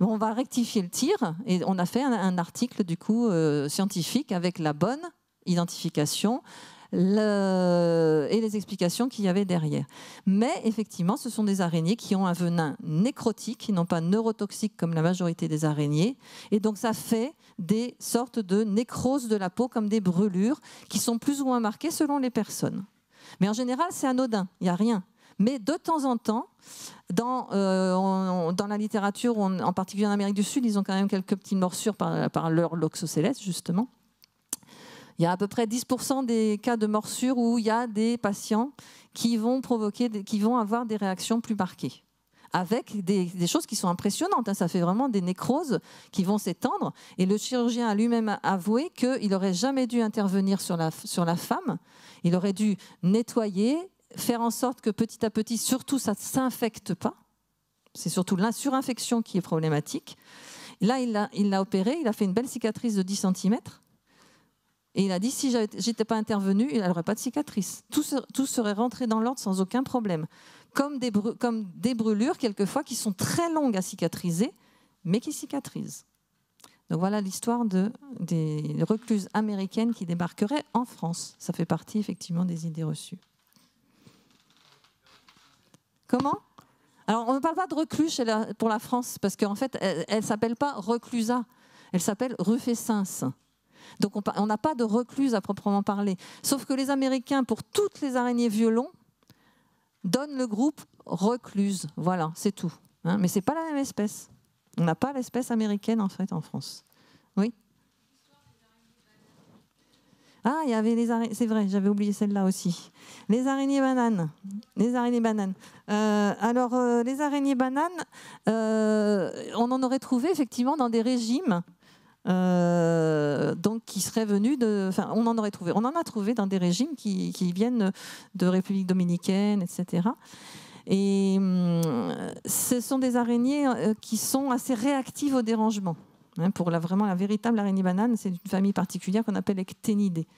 on va rectifier le tir et on a fait un, article du coup euh, scientifique avec la bonne identification, et les explications qu'il y avait derrière. Mais effectivement, ce sont des araignées qui ont un venin nécrotique, qui n'ont pas neurotoxique comme la majorité des araignées. Et donc ça fait des sortes de nécroses de la peau, comme des brûlures, qui sont plus ou moins marquées selon les personnes. Mais en général, c'est anodin, il n'y a rien. Mais de temps en temps, dans, euh, la littérature, en particulier en Amérique du Sud, ils ont quand même quelques petites morsures par, par leur loxocéleste, justement. Il y a à peu près 10% des cas de morsure où il y a des patients qui vont, provoquer, qui vont avoir des réactions plus marquées avec des, choses qui sont impressionnantes. Hein. Ça fait vraiment des nécroses qui vont s'étendre. Et le chirurgien a lui-même avoué qu'il n'aurait jamais dû intervenir sur la, sur la femme. Il aurait dû nettoyer, faire en sorte que petit à petit, surtout, ça ne s'infecte pas. C'est surtout la surinfection qui est problématique. Là, il l'a opéré, il a fait une belle cicatrice de 10 cm. Et il a dit si j'étais pas intervenu, il n'aurait pas de cicatrice. Tout, tout serait rentré dans l'ordre sans aucun problème. Comme des, comme des brûlures, quelquefois, qui sont très longues à cicatriser, mais qui cicatrisent. Donc voilà l'histoire de, des recluses américaines qui débarqueraient en France. Ça fait partie effectivement des idées reçues. Comment? Alors on ne parle pas de recluse pour la France, parce qu'en fait, elle ne s'appelle pas reclusa, elle s'appelle rufescens. Donc on n'a pas de recluse à proprement parler. Sauf que les Américains, pour toutes les araignées violons, donnent le groupe recluse. Voilà, c'est tout. Hein. Mais ce n'est pas la même espèce. On n'a pas l'espèce américaine en fait en France. Oui? Ah, il y avait les araignées. C'est vrai, j'avais oublié celle-là aussi. Les araignées bananes. Les araignées bananes. Euh, alors, euh, les araignées bananes, euh, on en aurait trouvé effectivement dans des régimes euh, donc qui serait venu de. Enfin, on en aurait trouvé. On en a trouvé dans des régimes qui, viennent de République dominicaine, etc. Et hum, ce sont des araignées euh, qui sont assez réactives au dérangement. Hein, pour la, vraiment la véritable araignée banane, c'est une famille particulière qu'on appelle Ecténidés.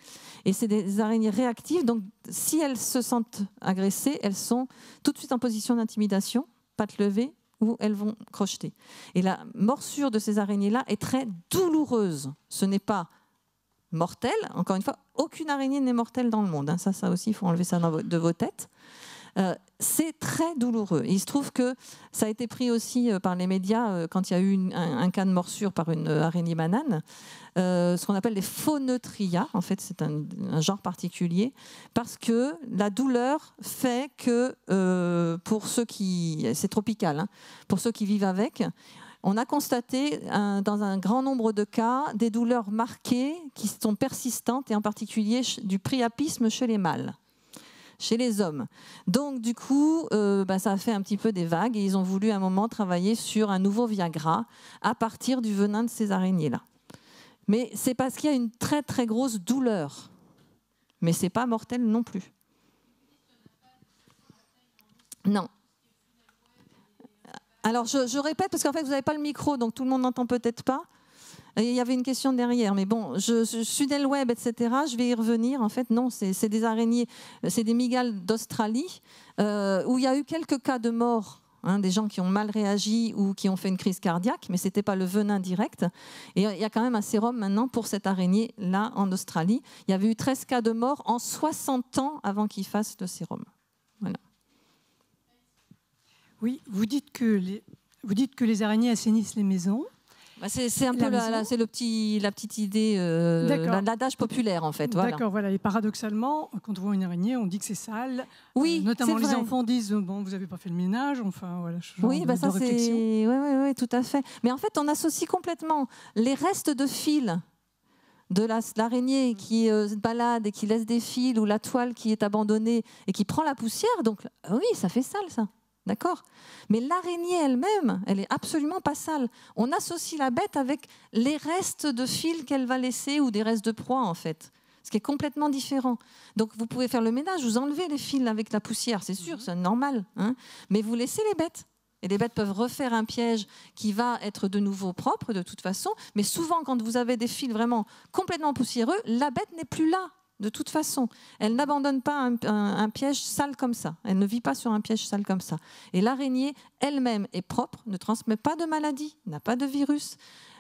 Et c'est des araignées réactives, donc si elles se sentent agressées, elles sont tout de suite en position d'intimidation, pattes levées, où elles vont crocheter. Et la morsure de ces araignées-là est très douloureuse. Ce n'est pas mortel. Encore une fois, aucune araignée n'est mortelle dans le monde. Hein. Ça, ça aussi, il faut enlever ça de vos têtes. Euh, c'est très douloureux. il se trouve que ça a été pris aussi euh, par les médias euh, quand il y a eu un, cas de morsure par une araignée banane, ce qu'on appelle les phoneutria. En fait, c'est un, genre particulier parce que la douleur fait que pour ceux qui, c'est tropical, hein, pour ceux qui vivent avec, on a constaté dans un grand nombre de cas des douleurs marquées qui sont persistantes et en particulier du priapisme chez les mâles chez les hommes. Donc du coup, euh, bah, ça a fait un petit peu des vagues et ils ont voulu à un moment travailler sur un nouveau Viagra à partir du venin de ces araignées-là. Mais c'est parce qu'il y a une très très grosse douleur. Mais c'est pas mortel non plus. Non. Alors je, répète parce qu'en fait vous n'avez pas le micro, donc tout le monde n'entend peut-être pas. Il y avait une question derrière, mais bon, je, dans le web, etc. Je vais y revenir. En fait, non, c'est des araignées, c'est des migales d'Australie, euh, où il y a eu quelques cas de mort Hein, des gens qui ont mal réagi ou qui ont fait une crise cardiaque, mais ce n'était pas le venin direct. Et il y a quand même un sérum maintenant pour cette araignée-là en Australie. Il y avait eu 13 cas de mort en 60 ans avant qu'il fasse le sérum. Voilà. Oui, vous dites que vous dites que les araignées assainissent les maisons. Bah, c'est un peu la, c'est le petit, la petite idée, euh, l'adage populaire en fait. D'accord, voilà. Et paradoxalement, quand on voit une araignée, on dit que c'est sale. Oui, euh, notamment les enfants disent bon, vous n'avez pas fait le ménage. Enfin, voilà. oui, bah ça c'est, oui, oui, oui, tout à fait. Mais en fait, on associe complètement les restes de fils de l'araignée qui euh, se balade et qui laisse des fils ou la toile qui est abandonnée et qui prend la poussière. Donc oui, ça fait sale ça. D'accord? Mais l'araignée elle-même, elle est absolument pas sale. On associe la bête avec les restes de fils qu'elle va laisser ou des restes de proie, en fait. Ce qui est complètement différent. Donc vous pouvez faire le ménage, vous enlevez les fils avec la poussière, c'est sûr, mhm. c'est normal. Hein Mais vous laissez les bêtes. Et les bêtes peuvent refaire un piège qui va être de nouveau propre de toute façon. Mais souvent, quand vous avez des fils vraiment complètement poussiéreux, la bête n'est plus là de toute façon. Elle n'abandonne pas un, piège sale comme ça. Elle ne vit pas sur un piège sale comme ça. Et l'araignée elle-même est propre, ne transmet pas de maladie, n'a pas de virus,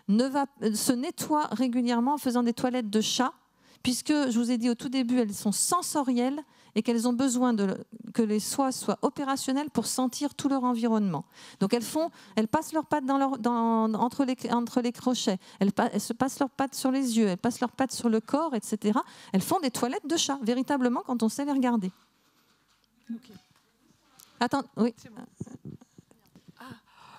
va, se nettoie régulièrement en faisant des toilettes de chat, puisque je vous ai dit au tout début, elles sont sensorielles et qu'elles ont besoin de, que les soies soient opérationnelles pour sentir tout leur environnement. Donc elles font, elles passent leurs pattes dans leur, dans, entre, les, entre les crochets, elles, se passent leurs pattes sur les yeux, elles passent leurs pattes sur le corps, etc. Elles font des toilettes de chat, véritablement, quand on sait les regarder. Attends, oui.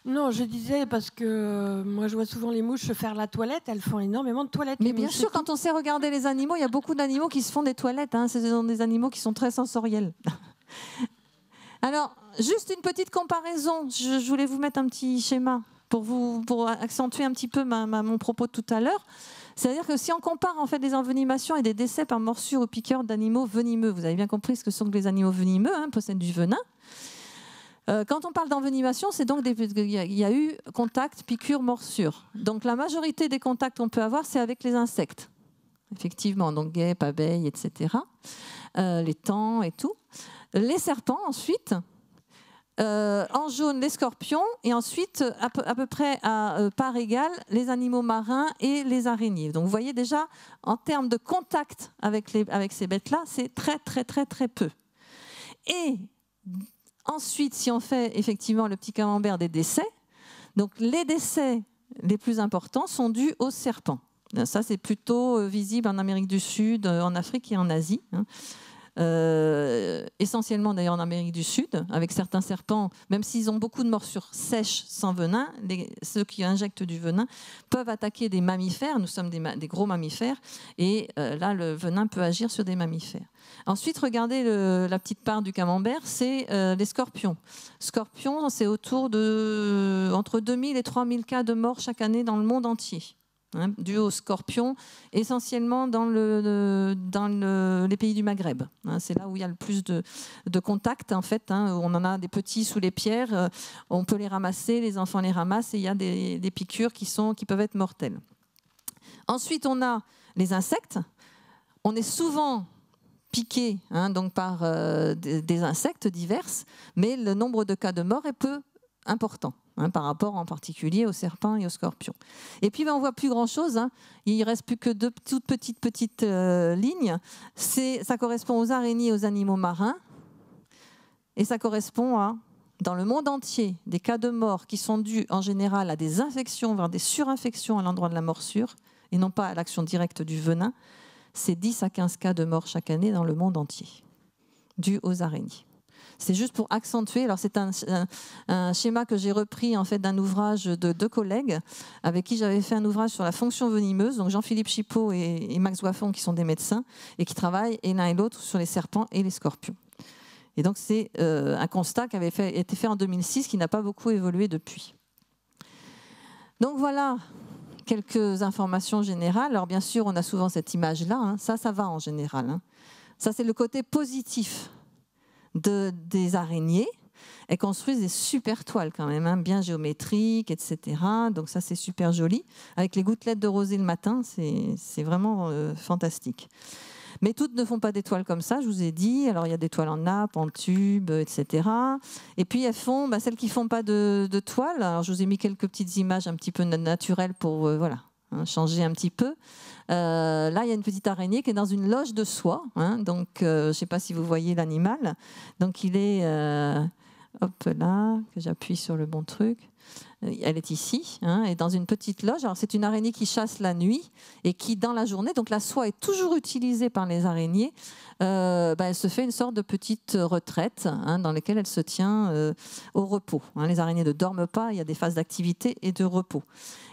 Non, je disais parce que euh, moi je vois souvent les mouches faire la toilette, elles font énormément de toilettes. Mais bien sûr, quand on sait regarder les animaux, il y a beaucoup d'animaux qui se font des toilettes. Hein. Ce sont des animaux qui sont très sensoriels. [LAUGHS] Alors, juste une petite comparaison. Je, voulais vous mettre un petit schéma pour, vous, pour accentuer un petit peu mon propos de tout à l'heure. C'est-à-dire que si on compare en fait des envenimations et des décès par morsure ou piqueur d'animaux venimeux, vous avez bien compris ce que sont les animaux venimeux, hein, possèdent du venin. Euh, quand on parle d'envenimation, c'est donc il y, a eu contact, piqûre, morsure. Donc la majorité des contacts qu'on peut avoir, c'est avec les insectes. Effectivement, donc guêpes, abeilles, etc. Euh, les tans et tout. Les serpents ensuite. Euh, en jaune, les scorpions, et ensuite, à peu, près à part égale, les animaux marins et les araignées. Donc vous voyez déjà, en termes de contact avec, avec ces bêtes-là, c'est très, très, très, très peu. Et Ensuite, si on fait effectivement le petit camembert des décès, les décès les plus importants sont dus aux serpents. Ça, c'est plutôt euh, visible en Amérique du Sud, euh, en Afrique et en Asie. Euh, essentiellement d'ailleurs en Amérique du Sud, avec certains serpents, même s'ils ont beaucoup de morsures sèches sans venin, ceux qui injectent du venin peuvent attaquer des mammifères. Nous sommes des, gros mammifères, et euh, là, le venin peut agir sur des mammifères. Ensuite, regardez la petite part du camembert, c'est euh, les scorpions. Scorpions, c'est autour de entre 2000 et 3000 cas de morts chaque année dans le monde entier. Hein, dû aux scorpions, essentiellement dans, le, dans les pays du Maghreb. Hein. c'est là où il y a le plus de, contacts, en fait. Hein, on en a des petits sous les pierres, euh, on peut les ramasser, les enfants les ramassent, et il y a des, piqûres qui, peuvent être mortelles. Ensuite, on a les insectes. On est souvent piqué donc par euh, des, des, insectes divers, mais le nombre de cas de mort est peu important. Hein, par rapport en particulier aux serpents et aux scorpions. Et puis ben, on voit plus grand-chose, hein. il ne reste plus que deux toutes petites petites euh, lignes. Ça correspond aux araignées aux animaux marins, et ça correspond à, dans le monde entier, des cas de mort qui sont dus en général à des infections, voire des surinfections à l'endroit de la morsure, et non pas à l'action directe du venin. C'est 10 à 15 cas de mort chaque année dans le monde entier, dus aux araignées. C'est juste pour accentuer. Alors c'est un, schéma que j'ai repris en fait d'un ouvrage de deux collègues avec qui j'avais fait un ouvrage sur la fonction venimeuse. Donc Jean-Philippe Chipot et, Max Waffon qui sont des médecins et qui travaillent l'un et l'autre sur les serpents et les scorpions. Et donc c'est euh, un constat qui avait été fait en 2006 qui n'a pas beaucoup évolué depuis. Donc voilà quelques informations générales. Alors bien sûr, on a souvent cette image-là. Hein. Ça, ça va en général. Hein. Ça, c'est le côté positif de, des araignées. elles construisent des super toiles quand même, hein, bien géométriques, etc. Donc ça, c'est super joli. Avec les gouttelettes de rosée le matin, c'est vraiment euh, fantastique. Mais toutes ne font pas des toiles comme ça, je vous ai dit. Alors il y a des toiles en nappe, en tube, etc. Et puis elles font, bah, celles qui font pas de, toile. Alors je vous ai mis quelques petites images un petit peu naturelles pour euh, voilà hein, changer un petit peu. Euh, là, il y a une petite araignée qui est dans une loge de soie. Hein. donc, euh, je ne sais pas si vous voyez l'animal. Donc, il est, hop là, que j'appuie sur le bon truc. Euh, elle est ici, hein, et dans une petite loge. Alors c'est une araignée qui chasse la nuit et qui, dans la journée, donc la soie est toujours utilisée par les araignées. Euh, bah, elle se fait une sorte de petite retraite hein, dans laquelle elle se tient euh, au repos. Les araignées ne dorment pas, il y a des phases d'activité et de repos.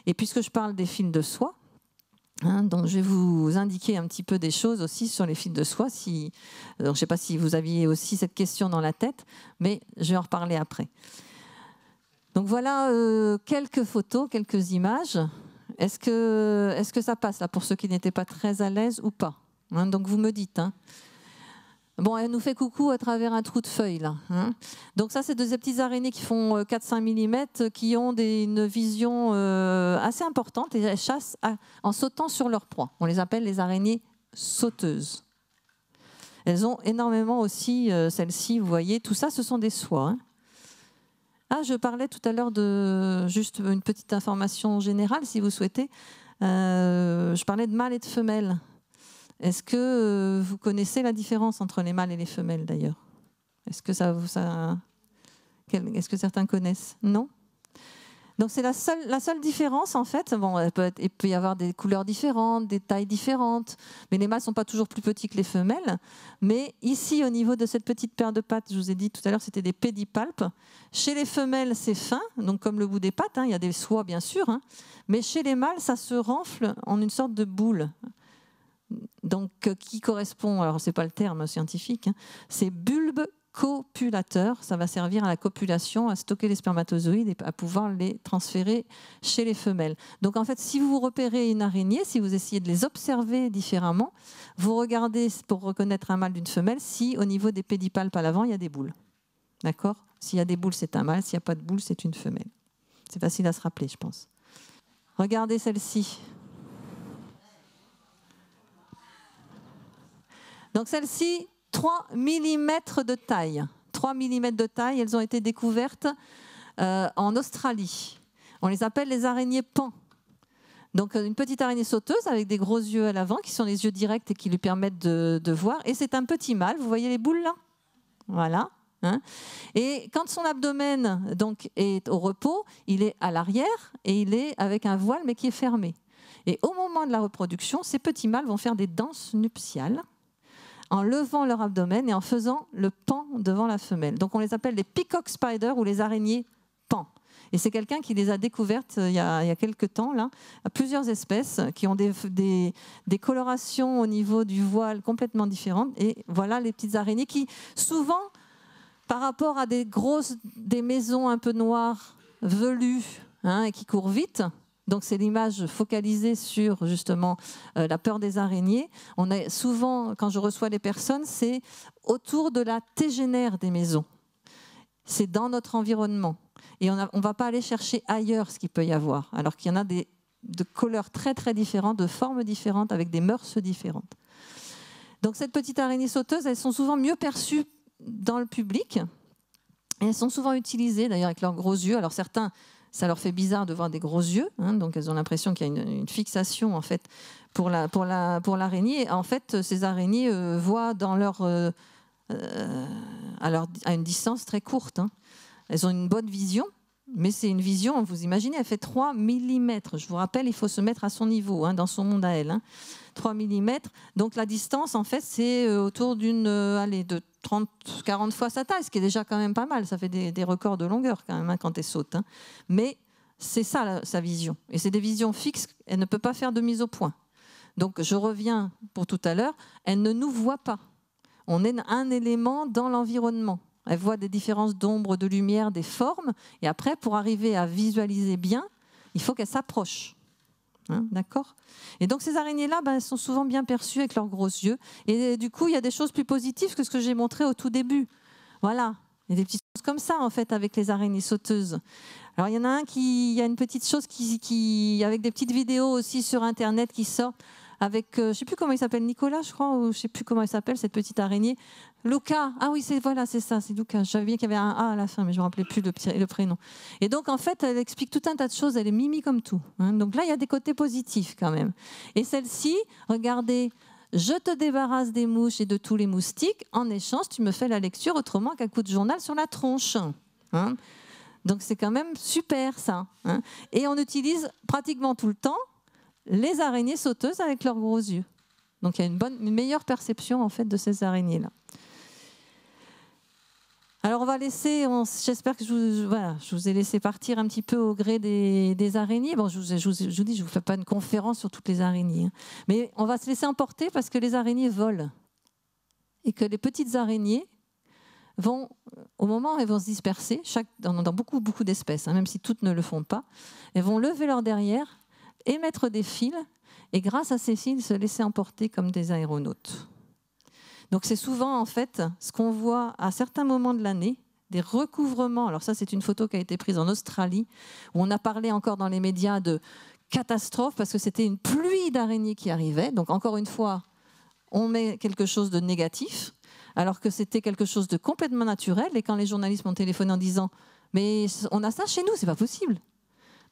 Et puisque je parle des fils de soie, donc je vais vous indiquer un petit peu des choses aussi sur les fils de soie. Si, je ne sais pas si vous aviez aussi cette question dans la tête, mais je vais en reparler après. Donc voilà euh, quelques photos, quelques images. Est-ce que, est que ça passe là pour ceux qui n'étaient pas très à l'aise ou pas? Hein, Donc vous me dites. Hein. Bon, elle nous fait coucou à travers un trou de feuille. Hein. Donc ça, c'est deux petites araignées qui font 4-5 euh, mm, qui ont une vision euh, assez importante et elles chassent en sautant sur leur proie. On les appelle les araignées sauteuses. Elles ont énormément aussi, celles-ci, vous voyez, tout ça, ce sont des soies. Ah, je parlais tout à l'heure de juste une petite information générale, si vous souhaitez. Euh, je parlais de mâles et de femelles. Est-ce que euh, vous connaissez la différence entre les mâles et les femelles d'ailleurs? Est-ce que certains connaissent? Non? Donc c'est la seule, différence en fait. Bon, il peut y avoir des couleurs différentes, des tailles différentes, mais les mâles sont pas toujours plus petits que les femelles. Mais ici, au niveau de cette petite paire de pattes, je vous ai dit tout à l'heure, c'était des pédipalpes. Chez les femelles, c'est fin, donc comme le bout des pattes. Hein, il y a des soies bien sûr, hein. mais chez les mâles, ça se renfle en une sorte de boule. Donc, euh, qui correspond, alors c'est pas le terme scientifique, hein, c'est bulbe copulateur. Ça va servir à la copulation, à stocker les spermatozoïdes et à pouvoir les transférer chez les femelles. Donc en fait, si vous repérez une araignée, si vous essayez de les observer différemment, vous regardez pour reconnaître un mâle d'une femelle si au niveau des pédipalpes à l'avant, il y a des boules. D'accord? S'il y a des boules, c'est un mâle. S'il n'y a pas de boules, c'est une femelle. C'est facile à se rappeler, je pense. Regardez celle-ci. Donc celle-ci, 3 mm de taille. 3 mm de taille, elles ont été découvertes euh, en Australie. On les appelle les araignées pan. Donc une petite araignée sauteuse avec des gros yeux à l'avant qui sont les yeux directs et qui lui permettent de, voir. Et c'est un petit mâle, vous voyez les boules là? Voilà. Hein. et quand son abdomen donc est au repos, il est à l'arrière et il est avec un voile mais qui est fermé. Et au moment de la reproduction, ces petits mâles vont faire des danses nuptiales en levant leur abdomen et en faisant le pan devant la femelle. Donc on les appelle les peacock spiders ou les araignées pan. Et c'est quelqu'un qui les a découvertes euh, il y a, quelques temps, là, à plusieurs espèces qui ont des, des, colorations au niveau du voile complètement différentes. Et voilà les petites araignées qui, souvent, par rapport à des grosses, des maisons un peu noires, velues, hein, et qui courent vite, donc c'est l'image focalisée sur justement euh, la peur des araignées. On a souvent, quand je reçois les personnes, c'est autour de la tégénère des maisons. C'est dans notre environnement. Et on ne va pas aller chercher ailleurs ce qu'il peut y avoir, alors qu'il y en a des, de couleurs très très différentes, de formes différentes, avec des mœurs différentes. Donc cette petite araignée sauteuse, elles sont souvent mieux perçues dans le public. Et elles sont souvent utilisées d'ailleurs avec leurs gros yeux. Alors certains ça leur fait bizarre de voir des gros yeux, hein, donc elles ont l'impression qu'il y a une, fixation en fait pour la pour la pour l'araignée. En fait, ces araignées euh, voient dans leur, euh, euh, à, une distance très courte. Hein. Elles ont une bonne vision, mais c'est une vision, vous imaginez, elle fait 3 mm. Je vous rappelle, il faut se mettre à son niveau, hein, dans son monde à elle. 3 mm. Donc la distance, en fait, c'est autour d'une, allez, de 30, 40 fois sa taille, ce qui est déjà quand même pas mal. Ça fait des, records de longueur quand même hein, quand elle saute. Hein. Mais c'est ça sa vision. Et c'est des visions fixes. Elle ne peut pas faire de mise au point. Donc je reviens pour tout à l'heure. Elle ne nous voit pas. On est un élément dans l'environnement. Elle voit des différences d'ombre, de lumière, des formes. Et après, pour arriver à visualiser bien, il faut qu'elle s'approche. Hein, d'accord Et donc ces araignées-là, ben, elles sont souvent bien perçues avec leurs gros yeux. Et du coup, il y a des choses plus positives que ce que j'ai montré au tout début. Voilà. Il y a des petits comme ça en fait avec les araignées sauteuses. Alors il y en a un qui, il y a une petite chose qui, qui avec des petites vidéos aussi sur internet qui sortent avec, euh, je ne sais plus comment il s'appelle, Nicolas, je crois, ou je ne sais plus comment il s'appelle, cette petite araignée. Luca, ah oui, c'est voilà, c'est ça, c'est Luca. J'avais bien qu'il y avait un A à la fin, mais je ne me rappelais plus le, le, prénom. Et donc, en fait, elle explique tout un tas de choses, elle est mimi comme tout. Hein. Donc là, il y a des côtés positifs quand même. Et celle-ci, regardez, je te débarrasse des mouches et de tous les moustiques. En échange, tu me fais la lecture autrement qu'un coup de journal sur la tronche. Hein. Donc c'est quand même super ça. Hein. Et on utilise pratiquement tout le temps les araignées sauteuses avec leurs gros yeux. Donc il y a une, bonne, une meilleure perception en fait de ces araignées-là. Alors on va laisser, j'espère que je vous, ai laissé partir un petit peu au gré des, araignées. Bon, je vous, dis, je ne vous fais pas une conférence sur toutes les araignées, hein. mais on va se laisser emporter parce que les araignées volent et que les petites araignées vont, au moment où elles vont se disperser, dans, beaucoup, beaucoup d'espèces, hein, même si toutes ne le font pas, elles vont lever leur derrière, émettre des fils et grâce à ces fils se laisser emporter comme des aéronautes. Donc c'est souvent en fait ce qu'on voit à certains moments de l'année, des recouvrements. Alors ça c'est une photo qui a été prise en Australie, où on a parlé encore dans les médias de catastrophe parce que c'était une pluie d'araignées qui arrivait. Donc encore une fois, on met quelque chose de négatif, alors que c'était quelque chose de complètement naturel. Et quand les journalistes m'ont téléphoné en disant mais on a ça chez nous, c'est pas possible.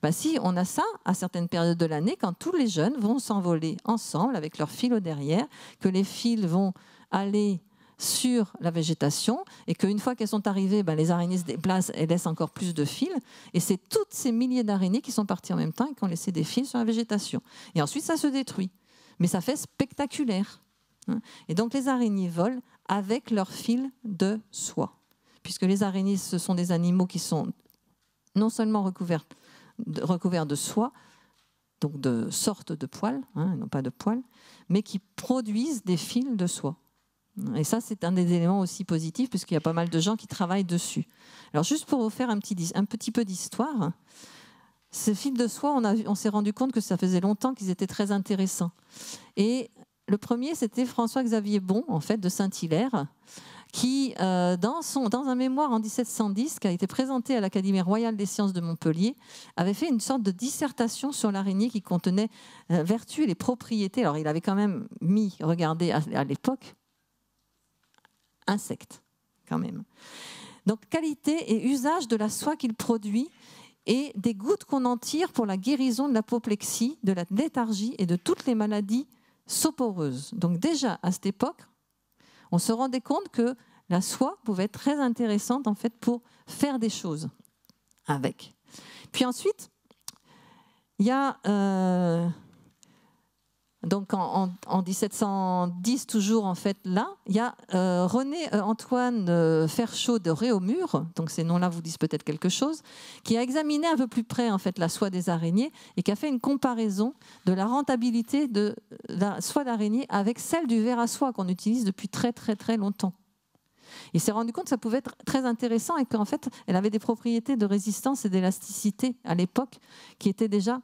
Ben si, on a ça à certaines périodes de l'année quand tous les jeunes vont s'envoler ensemble avec leurs fils au derrière, que les fils vont aller sur la végétation et qu'une fois qu'elles sont arrivées, ben, les araignées se déplacent et laissent encore plus de fils. Et c'est toutes ces milliers d'araignées qui sont parties en même temps et qui ont laissé des fils sur la végétation. Et ensuite, ça se détruit. Mais ça fait spectaculaire. Hein. Et donc, les araignées volent avec leurs fils de soie. Puisque les araignées, ce sont des animaux qui sont non seulement recouverts recouverts de soie, donc de sorte de poils, hein, non pas de poils, mais qui produisent des fils de soie. Et ça, c'est un des éléments aussi positifs, puisqu'il y a pas mal de gens qui travaillent dessus. Alors, juste pour vous faire un petit, un petit peu d'histoire, ces fils de soie, on, on s'est rendu compte que ça faisait longtemps qu'ils étaient très intéressants. Et le premier, c'était François-Xavier Bon, en fait, de Saint-Hilaire, qui, euh, dans, son, dans un mémoire en 1710, qui a été présenté à l'Académie royale des sciences de Montpellier, avait fait une sorte de dissertation sur l'araignée qui contenait euh, vertus et les propriétés. Alors, il avait quand même mis, regardez, à l'époque, insectes, quand même. Donc, qualité et usage de la soie qu'il produit et des gouttes qu'on en tire pour la guérison de l'apoplexie, de la léthargie et de toutes les maladies soporeuses. Donc déjà, à cette époque, on se rendait compte que la soie pouvait être très intéressante en fait pour faire des choses avec. Puis ensuite, il y a euh, donc en, 1710 toujours en fait là, il y a euh, René euh, Antoine euh, Ferchaud de Réaumur, donc ces noms-là vous disent peut-être quelque chose, qui a examiné un peu plus près en fait la soie des araignées et qui a fait une comparaison de la rentabilité de la soie d'araignée avec celle du verre à soie qu'on utilise depuis très très très longtemps. Il s'est rendu compte que ça pouvait être très intéressant et qu'en fait, elle avait des propriétés de résistance et d'élasticité à l'époque qui étaient déjà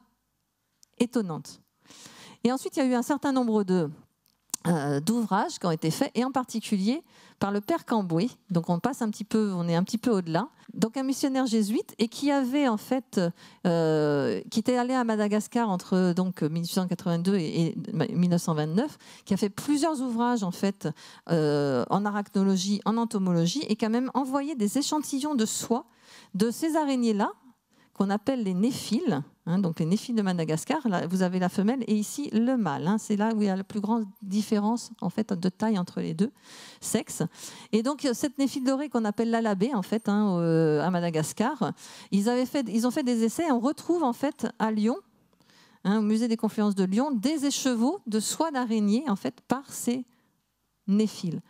étonnantes. Et ensuite, il y a eu un certain nombre de, euh, d'ouvrages qui ont été faits, et en particulier par le père Camboué. Donc on passe un petit peu, on est un petit peu au-delà. Donc un missionnaire jésuite et qui avait en fait, euh, qui était allé à Madagascar entre donc 1882 et, 1929, qui a fait plusieurs ouvrages en fait euh, en arachnologie, en entomologie, et qui a même envoyé des échantillons de soie de ces araignées-là qu'on appelle les néphiles, hein, donc les néphiles de Madagascar. Vous avez la femelle et ici le mâle. Hein. c'est là où il y a la plus grande différence en fait de taille entre les deux sexes. Et donc cette néphile dorée qu'on appelle l'alabé hein, à Madagascar, ils ont fait des essais. On retrouve en fait à Lyon, au musée des Confluences de Lyon, des écheveaux de soie d'araignée en fait par ces néphiles.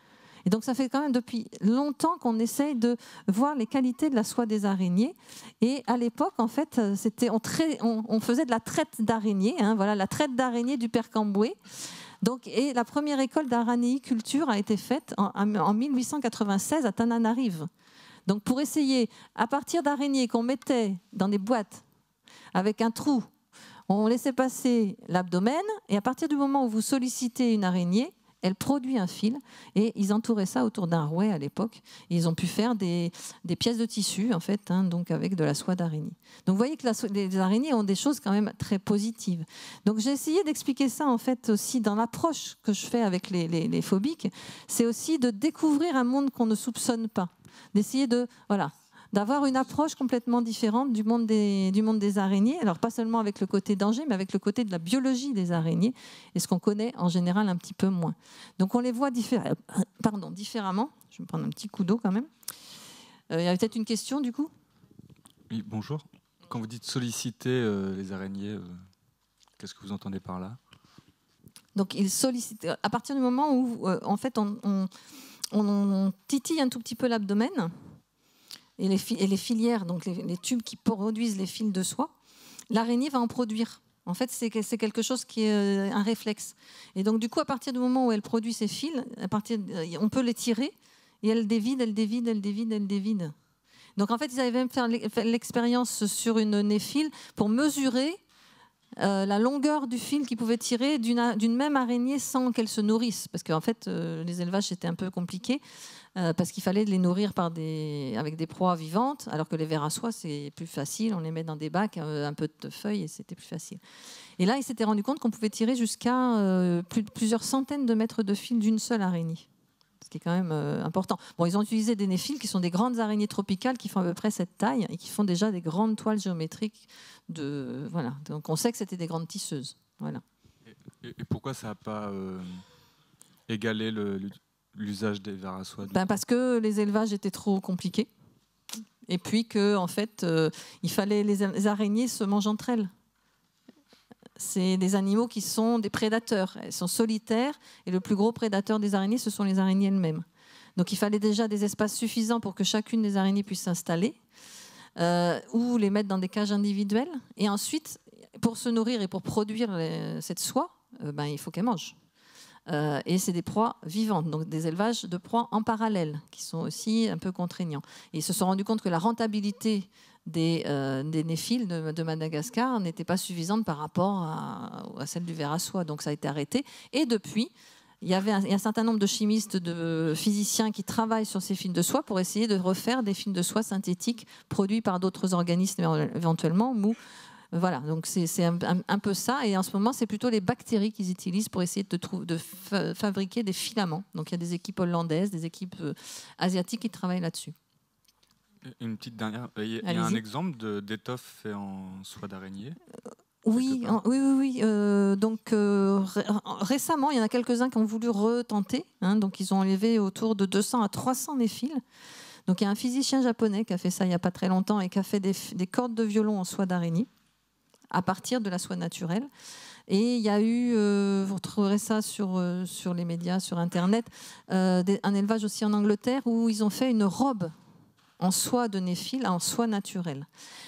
Et donc ça fait quand même depuis longtemps qu'on essaye de voir les qualités de la soie des araignées. Et à l'époque, en fait, c'était on, on, faisait de la traite d'araignées, hein, voilà, la traite d'araignées du père Camboué. Donc, et la première école d'araignéiculture a été faite en, en 1896 à Tananarive. Donc pour essayer, à partir d'araignées qu'on mettait dans des boîtes avec un trou, on laissait passer l'abdomen, et à partir du moment où vous sollicitez une araignée, elle produit un fil et ils entouraient ça autour d'un rouet à l'époque. Ils ont pu faire des, pièces de tissu en fait, hein, donc avec de la soie d'araignée. Donc vous voyez que les araignées ont des choses quand même très positives. Donc j'ai essayé d'expliquer ça en fait aussi dans l'approche que je fais avec les, les phobiques. C'est aussi de découvrir un monde qu'on ne soupçonne pas, d'essayer de voilà d'avoir une approche complètement différente du monde, des, du monde des araignées. Alors pas seulement avec le côté danger, mais avec le côté de la biologie des araignées, et ce qu'on connaît en général un petit peu moins. Donc on les voit pardon, différemment. Je vais me prendre un petit coup d'eau quand même. Euh, il y a peut-être une question du coup? Oui, bonjour. Quand vous dites solliciter euh, les araignées, euh, qu'est-ce que vous entendez par là? Donc ils sollicitent à partir du moment où en fait on, on titille un tout petit peu l'abdomen et les, filières, donc les, tubes qui produisent les fils de soie, l'araignée va en produire. En fait, c'est quelque chose qui est euh, un réflexe. Et donc, du coup, à partir du moment où elle produit ses fils, à partir, euh, on peut les tirer et elle dévide, elle dévide, elle dévide, elle dévide. Donc, en fait, ils avaient même fait l'expérience sur une néphile pour mesurer euh, la longueur du fil qu'ils pouvaient tirer d'une même araignée sans qu'elle se nourrisse. Parce qu'en fait, les élevages, c'était un peu compliqué. Euh, parce qu'il fallait les nourrir avec des proies vivantes, alors que les vers à soie, c'est plus facile, on les met dans des bacs, euh, un peu de feuilles, et c'était plus facile. Et là, il s'était rendu compte qu'on pouvait tirer jusqu'à euh, plusieurs centaines de mètres de fil d'une seule araignée. Ce qui est quand même important. Bon, ils ont utilisé des néphiles qui sont des grandes araignées tropicales qui font à peu près cette taille et qui font déjà des grandes toiles géométriques. De, voilà. Donc on sait que c'était des grandes tisseuses. Voilà. Et, pourquoi ça n'a pas égalé le, l'usage des vers à soie ben Parce que les élevages étaient trop compliqués. Et puis que, en fait, euh, il fallait les, araignées se mangent entre elles. C'est des animaux qui sont des prédateurs. Elles sont solitaires et le plus gros prédateur des araignées, ce sont les araignées elles-mêmes. Donc il fallait déjà des espaces suffisants pour que chacune des araignées puisse s'installer euh, ou les mettre dans des cages individuelles. Et ensuite, pour se nourrir et pour produire cette soie, euh, ben, il faut qu'elles mangent. Euh, et c'est des proies vivantes, donc des élevages de proies en parallèle, qui sont aussi un peu contraignants. Ils se sont rendus compte que la rentabilité des, euh, des néphiles de, Madagascar n'était pas suffisante par rapport à, celle du ver à soie. Donc ça a été arrêté. Et depuis, il y avait un, un, certain nombre de chimistes, de physiciens qui travaillent sur ces fils de soie pour essayer de refaire des fils de soie synthétiques produits par d'autres organismes éventuellement, ou voilà, donc c'est un, peu ça. Et en ce moment, c'est plutôt les bactéries qu'ils utilisent pour essayer de, de fabriquer des filaments. Donc il y a des équipes hollandaises, des équipes euh, asiatiques qui travaillent là-dessus. Une petite dernière. Il y a, un exemple d'étoffe fait en soie d'araignée? Euh, oui, oui, oui, oui. donc récemment, il y en a quelques-uns qui ont voulu retenter. Hein, donc ils ont enlevé autour de 200 à 300 néphiles. Donc il y a un physicien japonais qui a fait ça il n'y a pas très longtemps et qui a fait des, des cordes de violon en soie d'araignée à partir de la soie naturelle. Et il y a eu, euh, vous retrouverez ça sur, euh, sur les médias, sur Internet, euh, un élevage aussi en Angleterre où ils ont fait une robe en soie de néphile, en soie naturelle.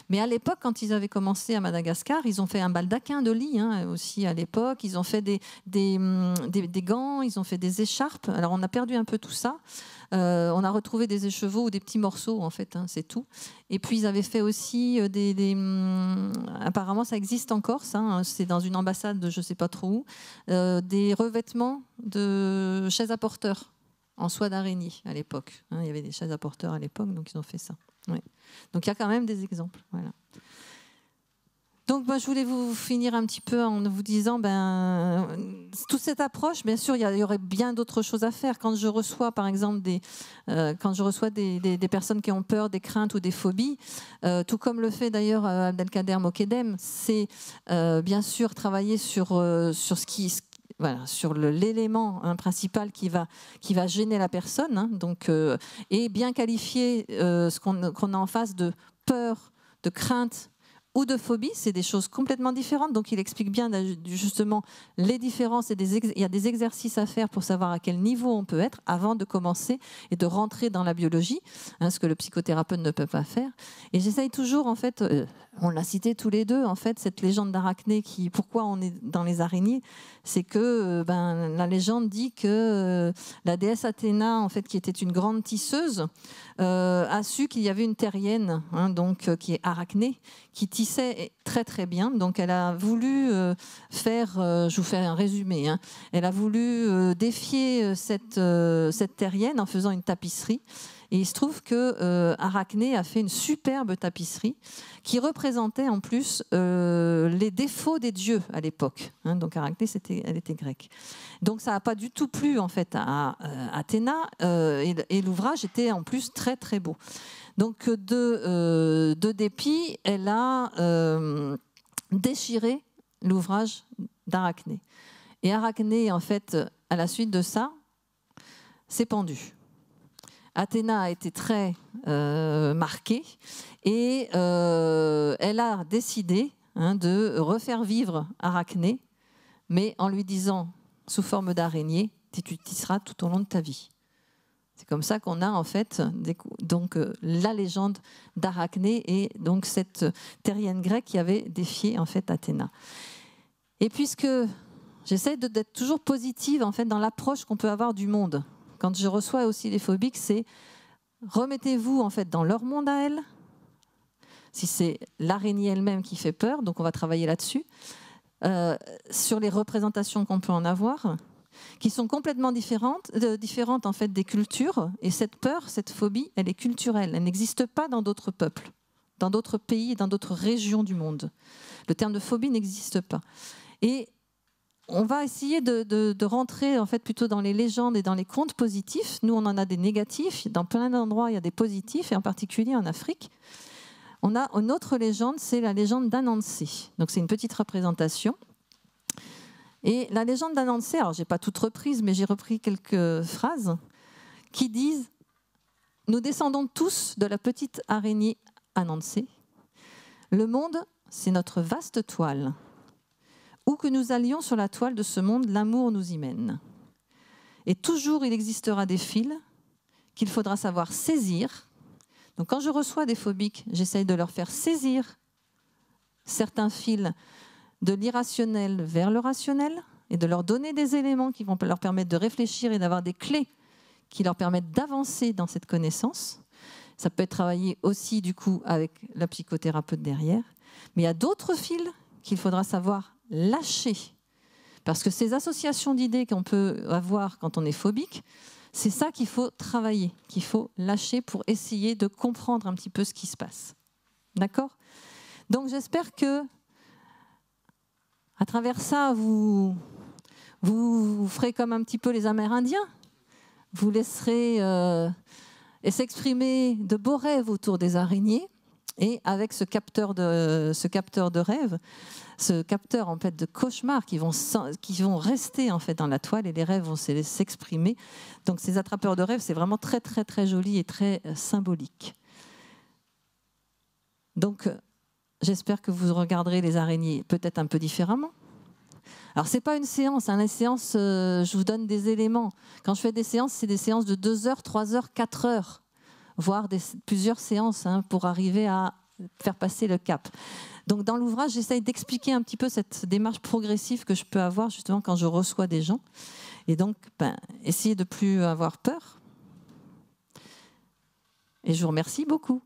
Mais à l'époque, quand ils avaient commencé à Madagascar, ils ont fait un baldaquin de lit hein, aussi à l'époque. Ils ont fait des, des, hum, des, des, gants, ils ont fait des écharpes. Alors on a perdu un peu tout ça. Euh, on a retrouvé des écheveaux ou des petits morceaux, en fait, hein, c'est tout. Et puis, ils avaient fait aussi euh, des. Hum, apparemment, ça existe encore, ça. Hein, c'est dans une ambassade de je ne sais pas trop où. Euh, des revêtements de chaises à porteurs en soie d'araignée à l'époque. Hein. il y avait des chaises à porteurs à l'époque, donc ils ont fait ça. Donc, il y a quand même des exemples. Voilà. Donc, moi, je voulais vous finir un petit peu en vous disant, ben, toute cette approche, bien sûr, il y, aurait bien d'autres choses à faire. Quand je reçois, par exemple, des, euh, quand je reçois des, personnes qui ont peur, des craintes ou des phobies, euh, tout comme le fait d'ailleurs euh, Abdelkader Mokedem, c'est bien sûr travailler sur, sur ce qui, sur l'élément hein, principal qui va, gêner la personne, hein, donc, et bien qualifier ce qu'on a en face de peur, de crainte, ou de phobie, c'est des choses complètement différentes. Donc il explique bien justement les différences et il y a des exercices à faire pour savoir à quel niveau on peut être avant de commencer et de rentrer dans la biologie, hein, ce que le psychothérapeute ne peut pas faire. Et j'essaye toujours, en fait, euh, on l'a cité tous les deux, en fait, cette légende d'Arachné qui, pourquoi on est dans les araignées, c'est que euh, ben, la légende dit que euh, la déesse Athéna, en fait, qui était une grande tisseuse, a su qu'il y avait une terrienne, hein, donc qui est Arachné, qui tisse très très bien. Donc elle a voulu faire, je vous fais un résumé, hein. elle a voulu défier cette, cette terrienne en faisant une tapisserie. Et il se trouve que euh, Arachné a fait une superbe tapisserie qui représentait en plus euh, les défauts des dieux à l'époque. Hein. donc Arachné, c'était, elle était grecque. Donc ça n'a pas du tout plu en fait à, euh, Athéna et, l'ouvrage était en plus très très beau. Donc de, de dépit, elle a déchiré l'ouvrage d'Arachné. Et Arachné, en fait, à la suite de ça, s'est pendu. Athéna a été très euh, marquée et euh, elle a décidé hein, de refaire vivre Arachné, mais en lui disant sous forme d'araignée, tu tisseras tout au long de ta vie. C'est comme ça qu'on a en fait donc euh, la légende d'Arachné et donc cette terrienne grecque qui avait défié en fait Athéna. Et puisque j'essaie d'être toujours positive en fait dans l'approche qu'on peut avoir du monde, quand je reçois aussi les phobiques, c'est remettez-vous en fait dans leur monde à elles. Si c'est l'araignée elle-même qui fait peur, donc on va travailler là-dessus. Euh, sur les représentations qu'on peut en avoir, qui sont complètement différentes, euh, différentes en fait des cultures. Et cette peur, cette phobie, elle est culturelle. Elle n'existe pas dans d'autres peuples, dans d'autres pays, dans d'autres régions du monde. Le terme de phobie n'existe pas. Et on va essayer de, rentrer en fait plutôt dans les légendes et dans les contes positifs. Nous, on en a des négatifs. Dans plein d'endroits, il y a des positifs, et en particulier en Afrique. On a une autre légende, c'est la légende d'Anansé. Donc, c'est une petite représentation. Et la légende d'Anansé, alors j'ai pas toute reprise, mais j'ai repris quelques phrases qui disent Nous descendons tous de la petite araignée Anansé. Le monde, c'est notre vaste toile. Où que nous allions sur la toile de ce monde, l'amour nous y mène. Et toujours il existera des fils qu'il faudra savoir saisir. Donc quand je reçois des phobiques, j'essaye de leur faire saisir certains fils de l'irrationnel vers le rationnel et de leur donner des éléments qui vont leur permettre de réfléchir et d'avoir des clés qui leur permettent d'avancer dans cette connaissance. Ça peut être travaillé aussi du coup avec la psychothérapeute derrière. Mais il y a d'autres fils qu'il faudra savoir lâcher. Parce que ces associations d'idées qu'on peut avoir quand on est phobique, c'est ça qu'il faut travailler, qu'il faut lâcher pour essayer de comprendre un petit peu ce qui se passe. D'accord? Donc j'espère que à travers ça, vous, vous, ferez comme un petit peu les Amérindiens. Vous laisserez euh, s'exprimer de beaux rêves autour des araignées et avec ce capteur de, ce capteur de rêve, ce capteur en fait de cauchemar qui vont, qui vont rester en fait dans la toile et les rêves vont s'exprimer. Donc ces attrapeurs de rêves, c'est vraiment très très très joli et très euh, symbolique. Donc j'espère que vous regarderez les araignées peut-être un peu différemment. Alors c'est pas une séance, hein. séance, euh, je vous donne des éléments. Quand je fais des séances, c'est des séances de 2 heures, 3 heures, 4 heures voire plusieurs séances hein, pour arriver à faire passer le cap. Donc dans l'ouvrage, j'essaye d'expliquer un petit peu cette démarche progressive que je peux avoir justement quand je reçois des gens. Et donc, ben, essayer de plus avoir peur. Et je vous remercie beaucoup.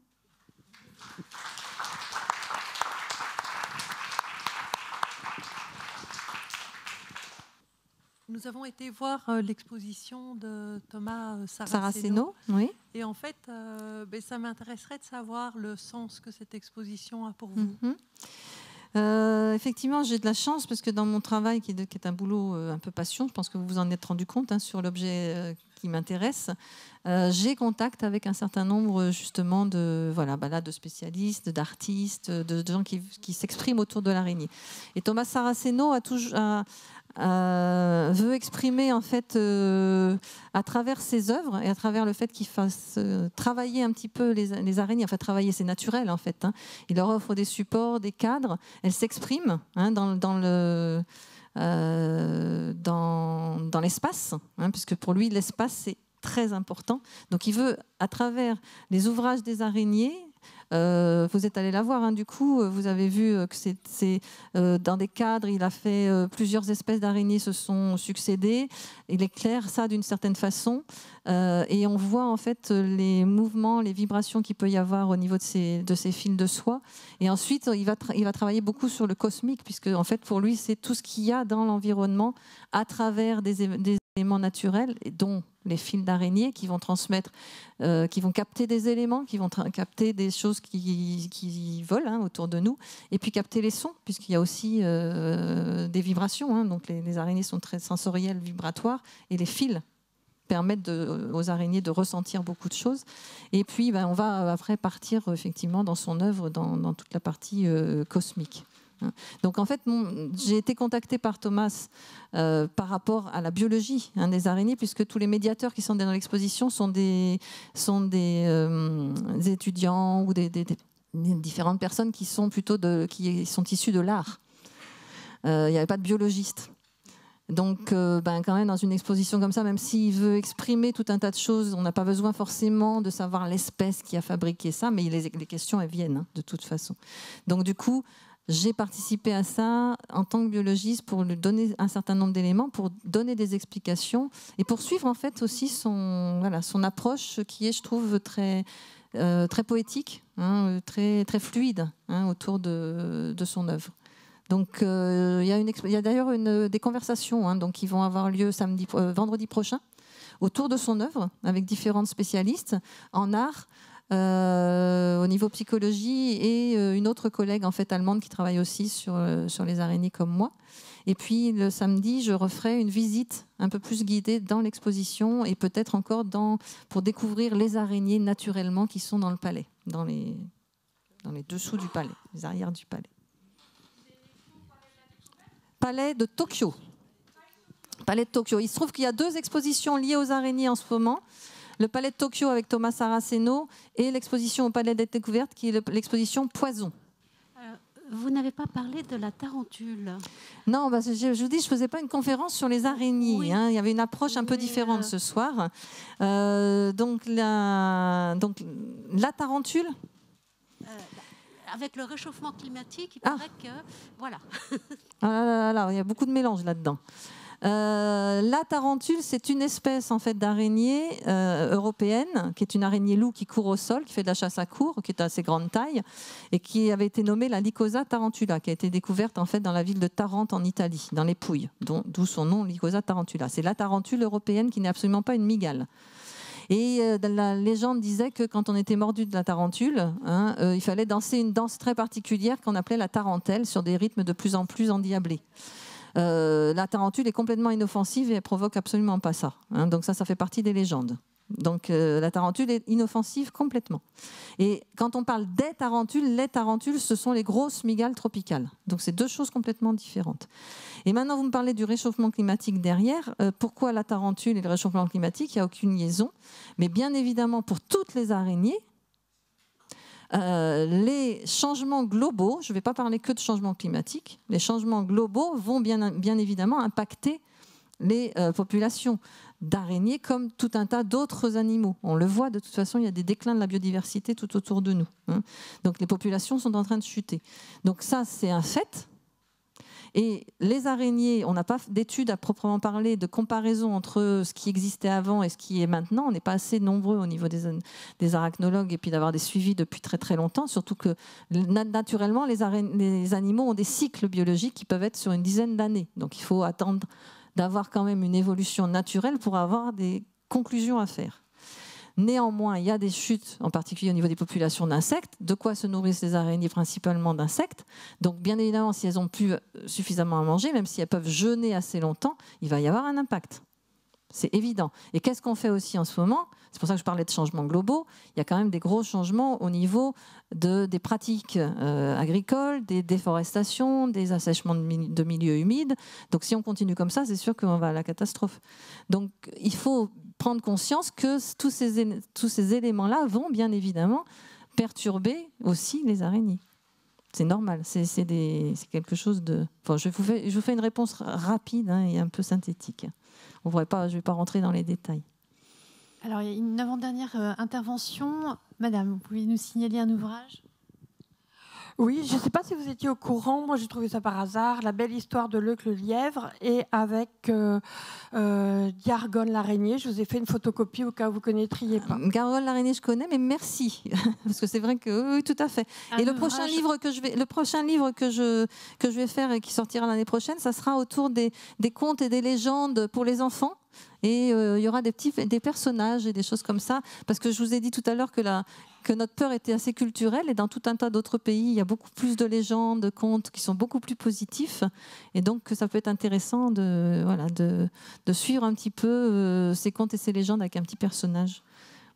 Nous avons été voir euh, l'exposition de Thomas euh, Saraceno. oui. Et en fait, euh, ben, ça m'intéresserait de savoir le sens que cette exposition a pour vous. Mhm. effectivement, j'ai de la chance parce que dans mon travail, qui est, un boulot un peu passion, je pense que vous vous en êtes rendu compte hein, sur l'objet qui m'intéresse, j'ai contact avec un certain nombre justement de voilà, bah là, de spécialistes, d'artistes, de, gens qui, s'expriment autour de l'araignée. Et Thomas Saraceno a, toujours, euh, veut exprimer en fait euh, à travers ses œuvres et à travers le fait qu'il fasse euh, travailler un petit peu les, araignées, enfin travailler c'est naturel en fait. Hein. Il leur offre des supports, des cadres, elles s'expriment hein, dans, dans, le dans, dans l'espace, hein, puisque pour lui l'espace c'est très important. Donc il veut à travers les ouvrages des araignées Euh, vous êtes allé la voir, hein, du coup, vous avez vu que c'est dans des cadres, il a fait plusieurs espèces d'araignées se sont succédées. Il éclaire ça d'une certaine façon. et on voit en fait les mouvements, les vibrations qu'il peut y avoir au niveau de ces, de ces fils de soie. Et ensuite, il va, il va travailler beaucoup sur le cosmique, puisque en fait, pour lui, c'est tout ce qu'il y a dans l'environnement à travers des, des éléments naturels, dont les fils d'araignée qui vont transmettre, euh, qui vont capter des éléments, qui vont capter des choses qui, volent hein, autour de nous, et puis capter les sons, puisqu'il y a aussi euh, des vibrations. Hein. donc les, araignées sont très sensorielles, vibratoires, et les fils permettent aux araignées de ressentir beaucoup de choses. Et puis, ben, on va après partir effectivement dans son œuvre, dans, toute la partie euh, cosmique. Donc en fait, j'ai été contactée par Thomas euh, par rapport à la biologie hein, des araignées, puisque tous les médiateurs qui sont dans l'exposition sont des, sont des, euh, étudiants ou des, différentes personnes qui sont plutôt qui sont issues de l'art. Euh, il n'y avait pas de biologiste. Donc, ben, quand même, dans une exposition comme ça, même s'il veut exprimer tout un tas de choses, on n'a pas besoin forcément de savoir l'espèce qui a fabriqué ça, mais les, questions, elles viennent, hein, de toute façon. Donc, du coup, j'ai participé à ça en tant que biologiste pour lui donner un certain nombre d'éléments, pour donner des explications et pour suivre en fait aussi son, voilà, son approche qui est, je trouve, très, euh, très poétique, hein, très, très fluide hein, autour de, son œuvre. Donc euh, il y a, d'ailleurs des conversations hein, donc, qui vont avoir lieu samedi, euh, vendredi prochain autour de son œuvre avec différentes spécialistes en art au niveau psychologie et euh, une autre collègue en fait allemande qui travaille aussi sur, euh, sur les araignées comme moi. Et puis le samedi, je referai une visite un peu plus guidée dans l'exposition et peut-être encore dans, pour découvrir les araignées naturellement qui sont dans le palais, dans les, dans les dessous du palais, les arrières du palais. Palais de Tokyo. Palais de Tokyo. Il se trouve qu'il y a deux expositions liées aux araignées en ce moment le Palais de Tokyo avec Thomas Saraceno et l'exposition au Palais des Découvertes qui est l'exposition Poison. Euh, vous n'avez pas parlé de la tarentule. Non, bah, je, vous dis, je ne faisais pas une conférence sur les araignées. Hein. Il y avait une approche un peu différente euh, ce soir. Euh, donc, la, donc, la tarentule? Avec le réchauffement climatique, il ah. paraît que. Voilà. ah il y a beaucoup de mélange là-dedans. Euh, la tarentule, c'est une espèce en fait d'araignée euh, européenne, qui est une araignée loup qui court au sol, qui fait de la chasse à court, qui est assez grande taille, et qui avait été nommée la Lycosa tarantula, qui a été découverte en fait dans la ville de Tarente en Italie, dans les Pouilles, d'où son nom Lycosa tarantula. C'est la tarentule européenne qui n'est absolument pas une migale. Et euh, la légende disait que quand on était mordu de la tarentule, hein, il fallait danser une danse très particulière qu'on appelait la tarentelle sur des rythmes de plus en plus endiablés. Euh, la tarentule est complètement inoffensive et elle provoque absolument pas ça. Hein. donc ça, ça fait partie des légendes. Donc euh, la tarentule est inoffensive complètement. Et quand on parle des tarentules, les tarentules, ce sont les grosses migales tropicales. Donc c'est deux choses complètement différentes. Et maintenant, vous me parlez du réchauffement climatique derrière. Euh, pourquoi la tarentule et le réchauffement climatique? Il n'y a aucune liaison. Mais bien évidemment, pour toutes les araignées, euh, les changements globaux, je ne vais pas parler que de changements climatiques, les changements globaux vont bien, évidemment impacter les euh, populations d'araignées comme tout un tas d'autres animaux. On le voit, de toute façon, il y a des déclins de la biodiversité tout autour de nous. Hein. Donc les populations sont en train de chuter. Donc ça, c'est un fait. Et les araignées, on n'a pas d'études à proprement parler, de comparaison entre ce qui existait avant et ce qui est maintenant. On n'est pas assez nombreux au niveau des, arachnologues et puis d'avoir des suivis depuis très très longtemps. Surtout que naturellement, les, les animaux ont des cycles biologiques qui peuvent être sur une dizaine d'années. Donc il faut attendre d'avoir quand même une évolution naturelle pour avoir des conclusions à faire. Néanmoins, il y a des chutes, en particulier au niveau des populations d'insectes. De quoi se nourrissent les araignées Principalement d'insectes. Donc, bien évidemment, si elles ont plus suffisamment à manger, même si elles peuvent jeûner assez longtemps, il va y avoir un impact. C'est évident. Et qu'est-ce qu'on fait aussi en ce moment? C'est pour ça que je parlais de changements globaux. Il y a quand même des gros changements au niveau de, des pratiques euh, agricoles, des déforestations, des assèchements de, milieux humides. Donc si on continue comme ça, c'est sûr qu'on va à la catastrophe. Donc il faut prendre conscience que tous ces, tous ces éléments-là vont bien évidemment perturber aussi les araignées. C'est normal, c'est quelque chose de... Enfin, je, vous fais, je vous fais une réponse rapide hein, et un peu synthétique. On pas, je ne vais pas rentrer dans les détails. Alors, il y a une avant-dernière intervention. Madame, vous pouvez nous signaler un ouvrage? Oui, je ne sais pas si vous étiez au courant, moi j'ai trouvé ça par hasard, la belle histoire de Leuc le lièvre, et avec euh, euh Gargone l'araignée, je vous ai fait une photocopie au cas où vous ne connaîtriez pas. Gargone l'araignée, je connais, mais merci, [LAUGHS] parce que c'est vrai que oui, tout à fait. et le prochain, livre que je vais, le prochain livre que je, que je vais faire et qui sortira l'année prochaine, ça sera autour des, des contes et des légendes pour les enfants et euh, il y aura des petits des personnages et des choses comme ça. Parce que je vous ai dit tout à l'heure que la que notre peur était assez culturelle et dans tout un tas d'autres pays il y a beaucoup plus de légendes de contes qui sont beaucoup plus positifs. Et donc ça peut être intéressant de voilà de, de suivre un petit peu euh, ces contes et ces légendes avec un petit personnage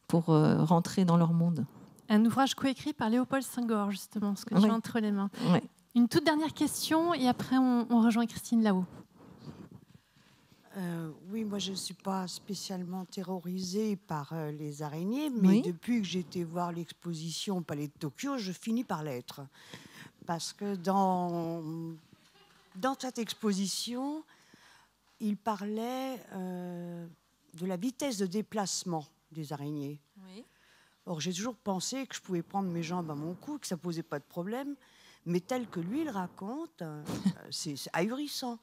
pour euh, rentrer dans leur monde. Un ouvrage coécrit par Léopold Senghor justement ce que j'ai entre les mains. Une toute dernière question et après on, on rejoint Christine là-haut euh, oui, moi je ne suis pas spécialement terrorisée par euh, les araignées, mais depuis que j'ai été voir l'exposition au Palais de Tokyo, je finis par l'être. Parce que dans, dans cette exposition, il parlait euh, de la vitesse de déplacement des araignées. Or, j'ai toujours pensé que je pouvais prendre mes jambes à mon cou, que ça ne posait pas de problème, mais tel que lui le raconte, c'est ahurissant.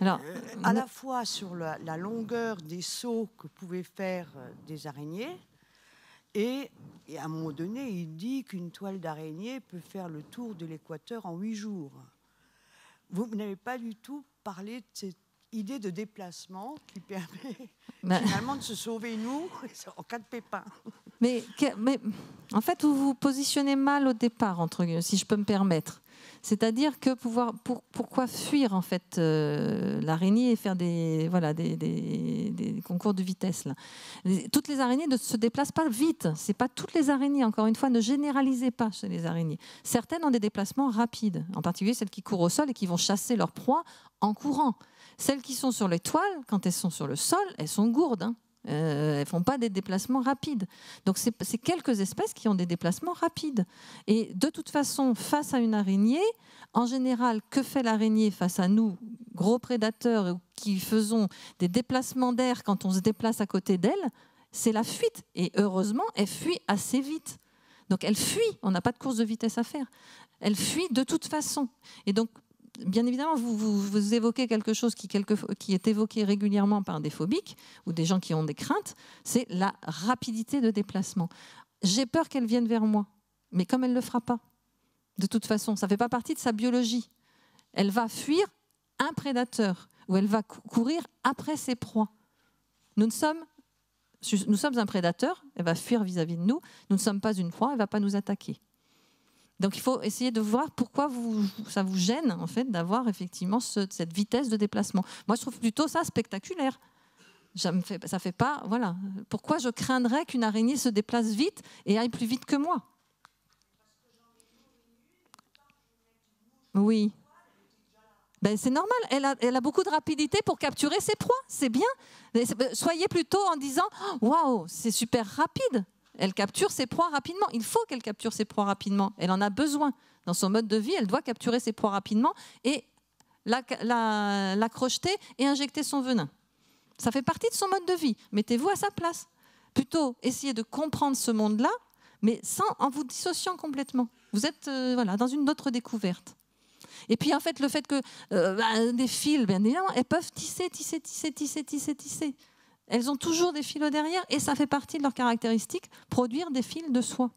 Alors, euh, à la fois sur la, longueur des sauts que pouvaient faire euh, des araignées, et, à un moment donné, il dit qu'une toile d'araignée peut faire le tour de l'équateur en huit jours. Vous, n'avez pas du tout parlé de cette idée de déplacement qui [LAUGHS] permet bah. finalement de se sauver nous [LAUGHS] en cas de pépin. Mais, mais en fait, vous vous positionnez mal au départ, entre, si je peux me permettre. C'est-à-dire que pouvoir, pour, pourquoi fuir en fait euh, l'araignée et faire des, voilà, des, des, concours de vitesse là? Toutes les araignées ne se déplacent pas vite. C'est pas toutes les araignées. Encore une fois, ne généralisez pas chez les araignées. Certaines ont des déplacements rapides, en particulier celles qui courent au sol et qui vont chasser leur proie en courant. Celles qui sont sur les toiles, quand elles sont sur le sol, elles sont gourdes. Hein. Euh, elles ne font pas des déplacements rapides. Donc c'est quelques espèces qui ont des déplacements rapides. Et de toute façon, face à une araignée, en général, que fait l'araignée face à nous, gros prédateurs qui faisons des déplacements d'air quand on se déplace à côté d'elle C'est la fuite. Et heureusement, elle fuit assez vite. Donc elle fuit, on n'a pas de course de vitesse à faire. Elle fuit de toute façon. Et donc bien évidemment, vous, évoquez quelque chose qui, est évoqué régulièrement par des phobiques ou des gens qui ont des craintes, c'est la rapidité de déplacement. J'ai peur qu'elle vienne vers moi, mais comme elle ne le fera pas, de toute façon, ça ne fait pas partie de sa biologie. Elle va fuir un prédateur ou elle va courir après ses proies. Nous sommes, un prédateur, elle va fuir vis-à-vis -vis de nous, nous ne sommes pas une proie, elle ne va pas nous attaquer. Donc il faut essayer de voir pourquoi ça vous gêne en fait d'avoir effectivement cette vitesse de déplacement. Moi, je trouve plutôt ça spectaculaire. Ça ne fait, pas, voilà. Pourquoi je craindrais qu'une araignée se déplace vite et aille plus vite que moi? Oui. Ben, c'est normal, elle a, elle a, beaucoup de rapidité pour capturer ses proies, c'est bien. Soyez plutôt en disant Waouh, c'est super rapide. Elle capture ses proies rapidement. Il faut qu'elle capture ses proies rapidement. Elle en a besoin. Dans son mode de vie, elle doit capturer ses proies rapidement et la, crocheter et injecter son venin. Ça fait partie de son mode de vie. Mettez-vous à sa place. Plutôt essayer de comprendre ce monde-là, mais sans en vous dissociant complètement. Vous êtes euh, voilà, dans une autre découverte. Et puis en fait, le fait que euh, bah, des fils, bien évidemment, elles peuvent tisser, tisser, tisser, tisser, tisser, tisser. Elles ont toujours des fils derrière et ça fait partie de leur caractéristique, produire des fils de soie.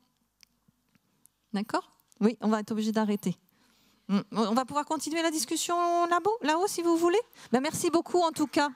D'accord? Oui, on va être obligé d'arrêter. Hmm. On va pouvoir continuer la discussion là-haut, là si vous voulez? Ben, merci beaucoup en tout cas.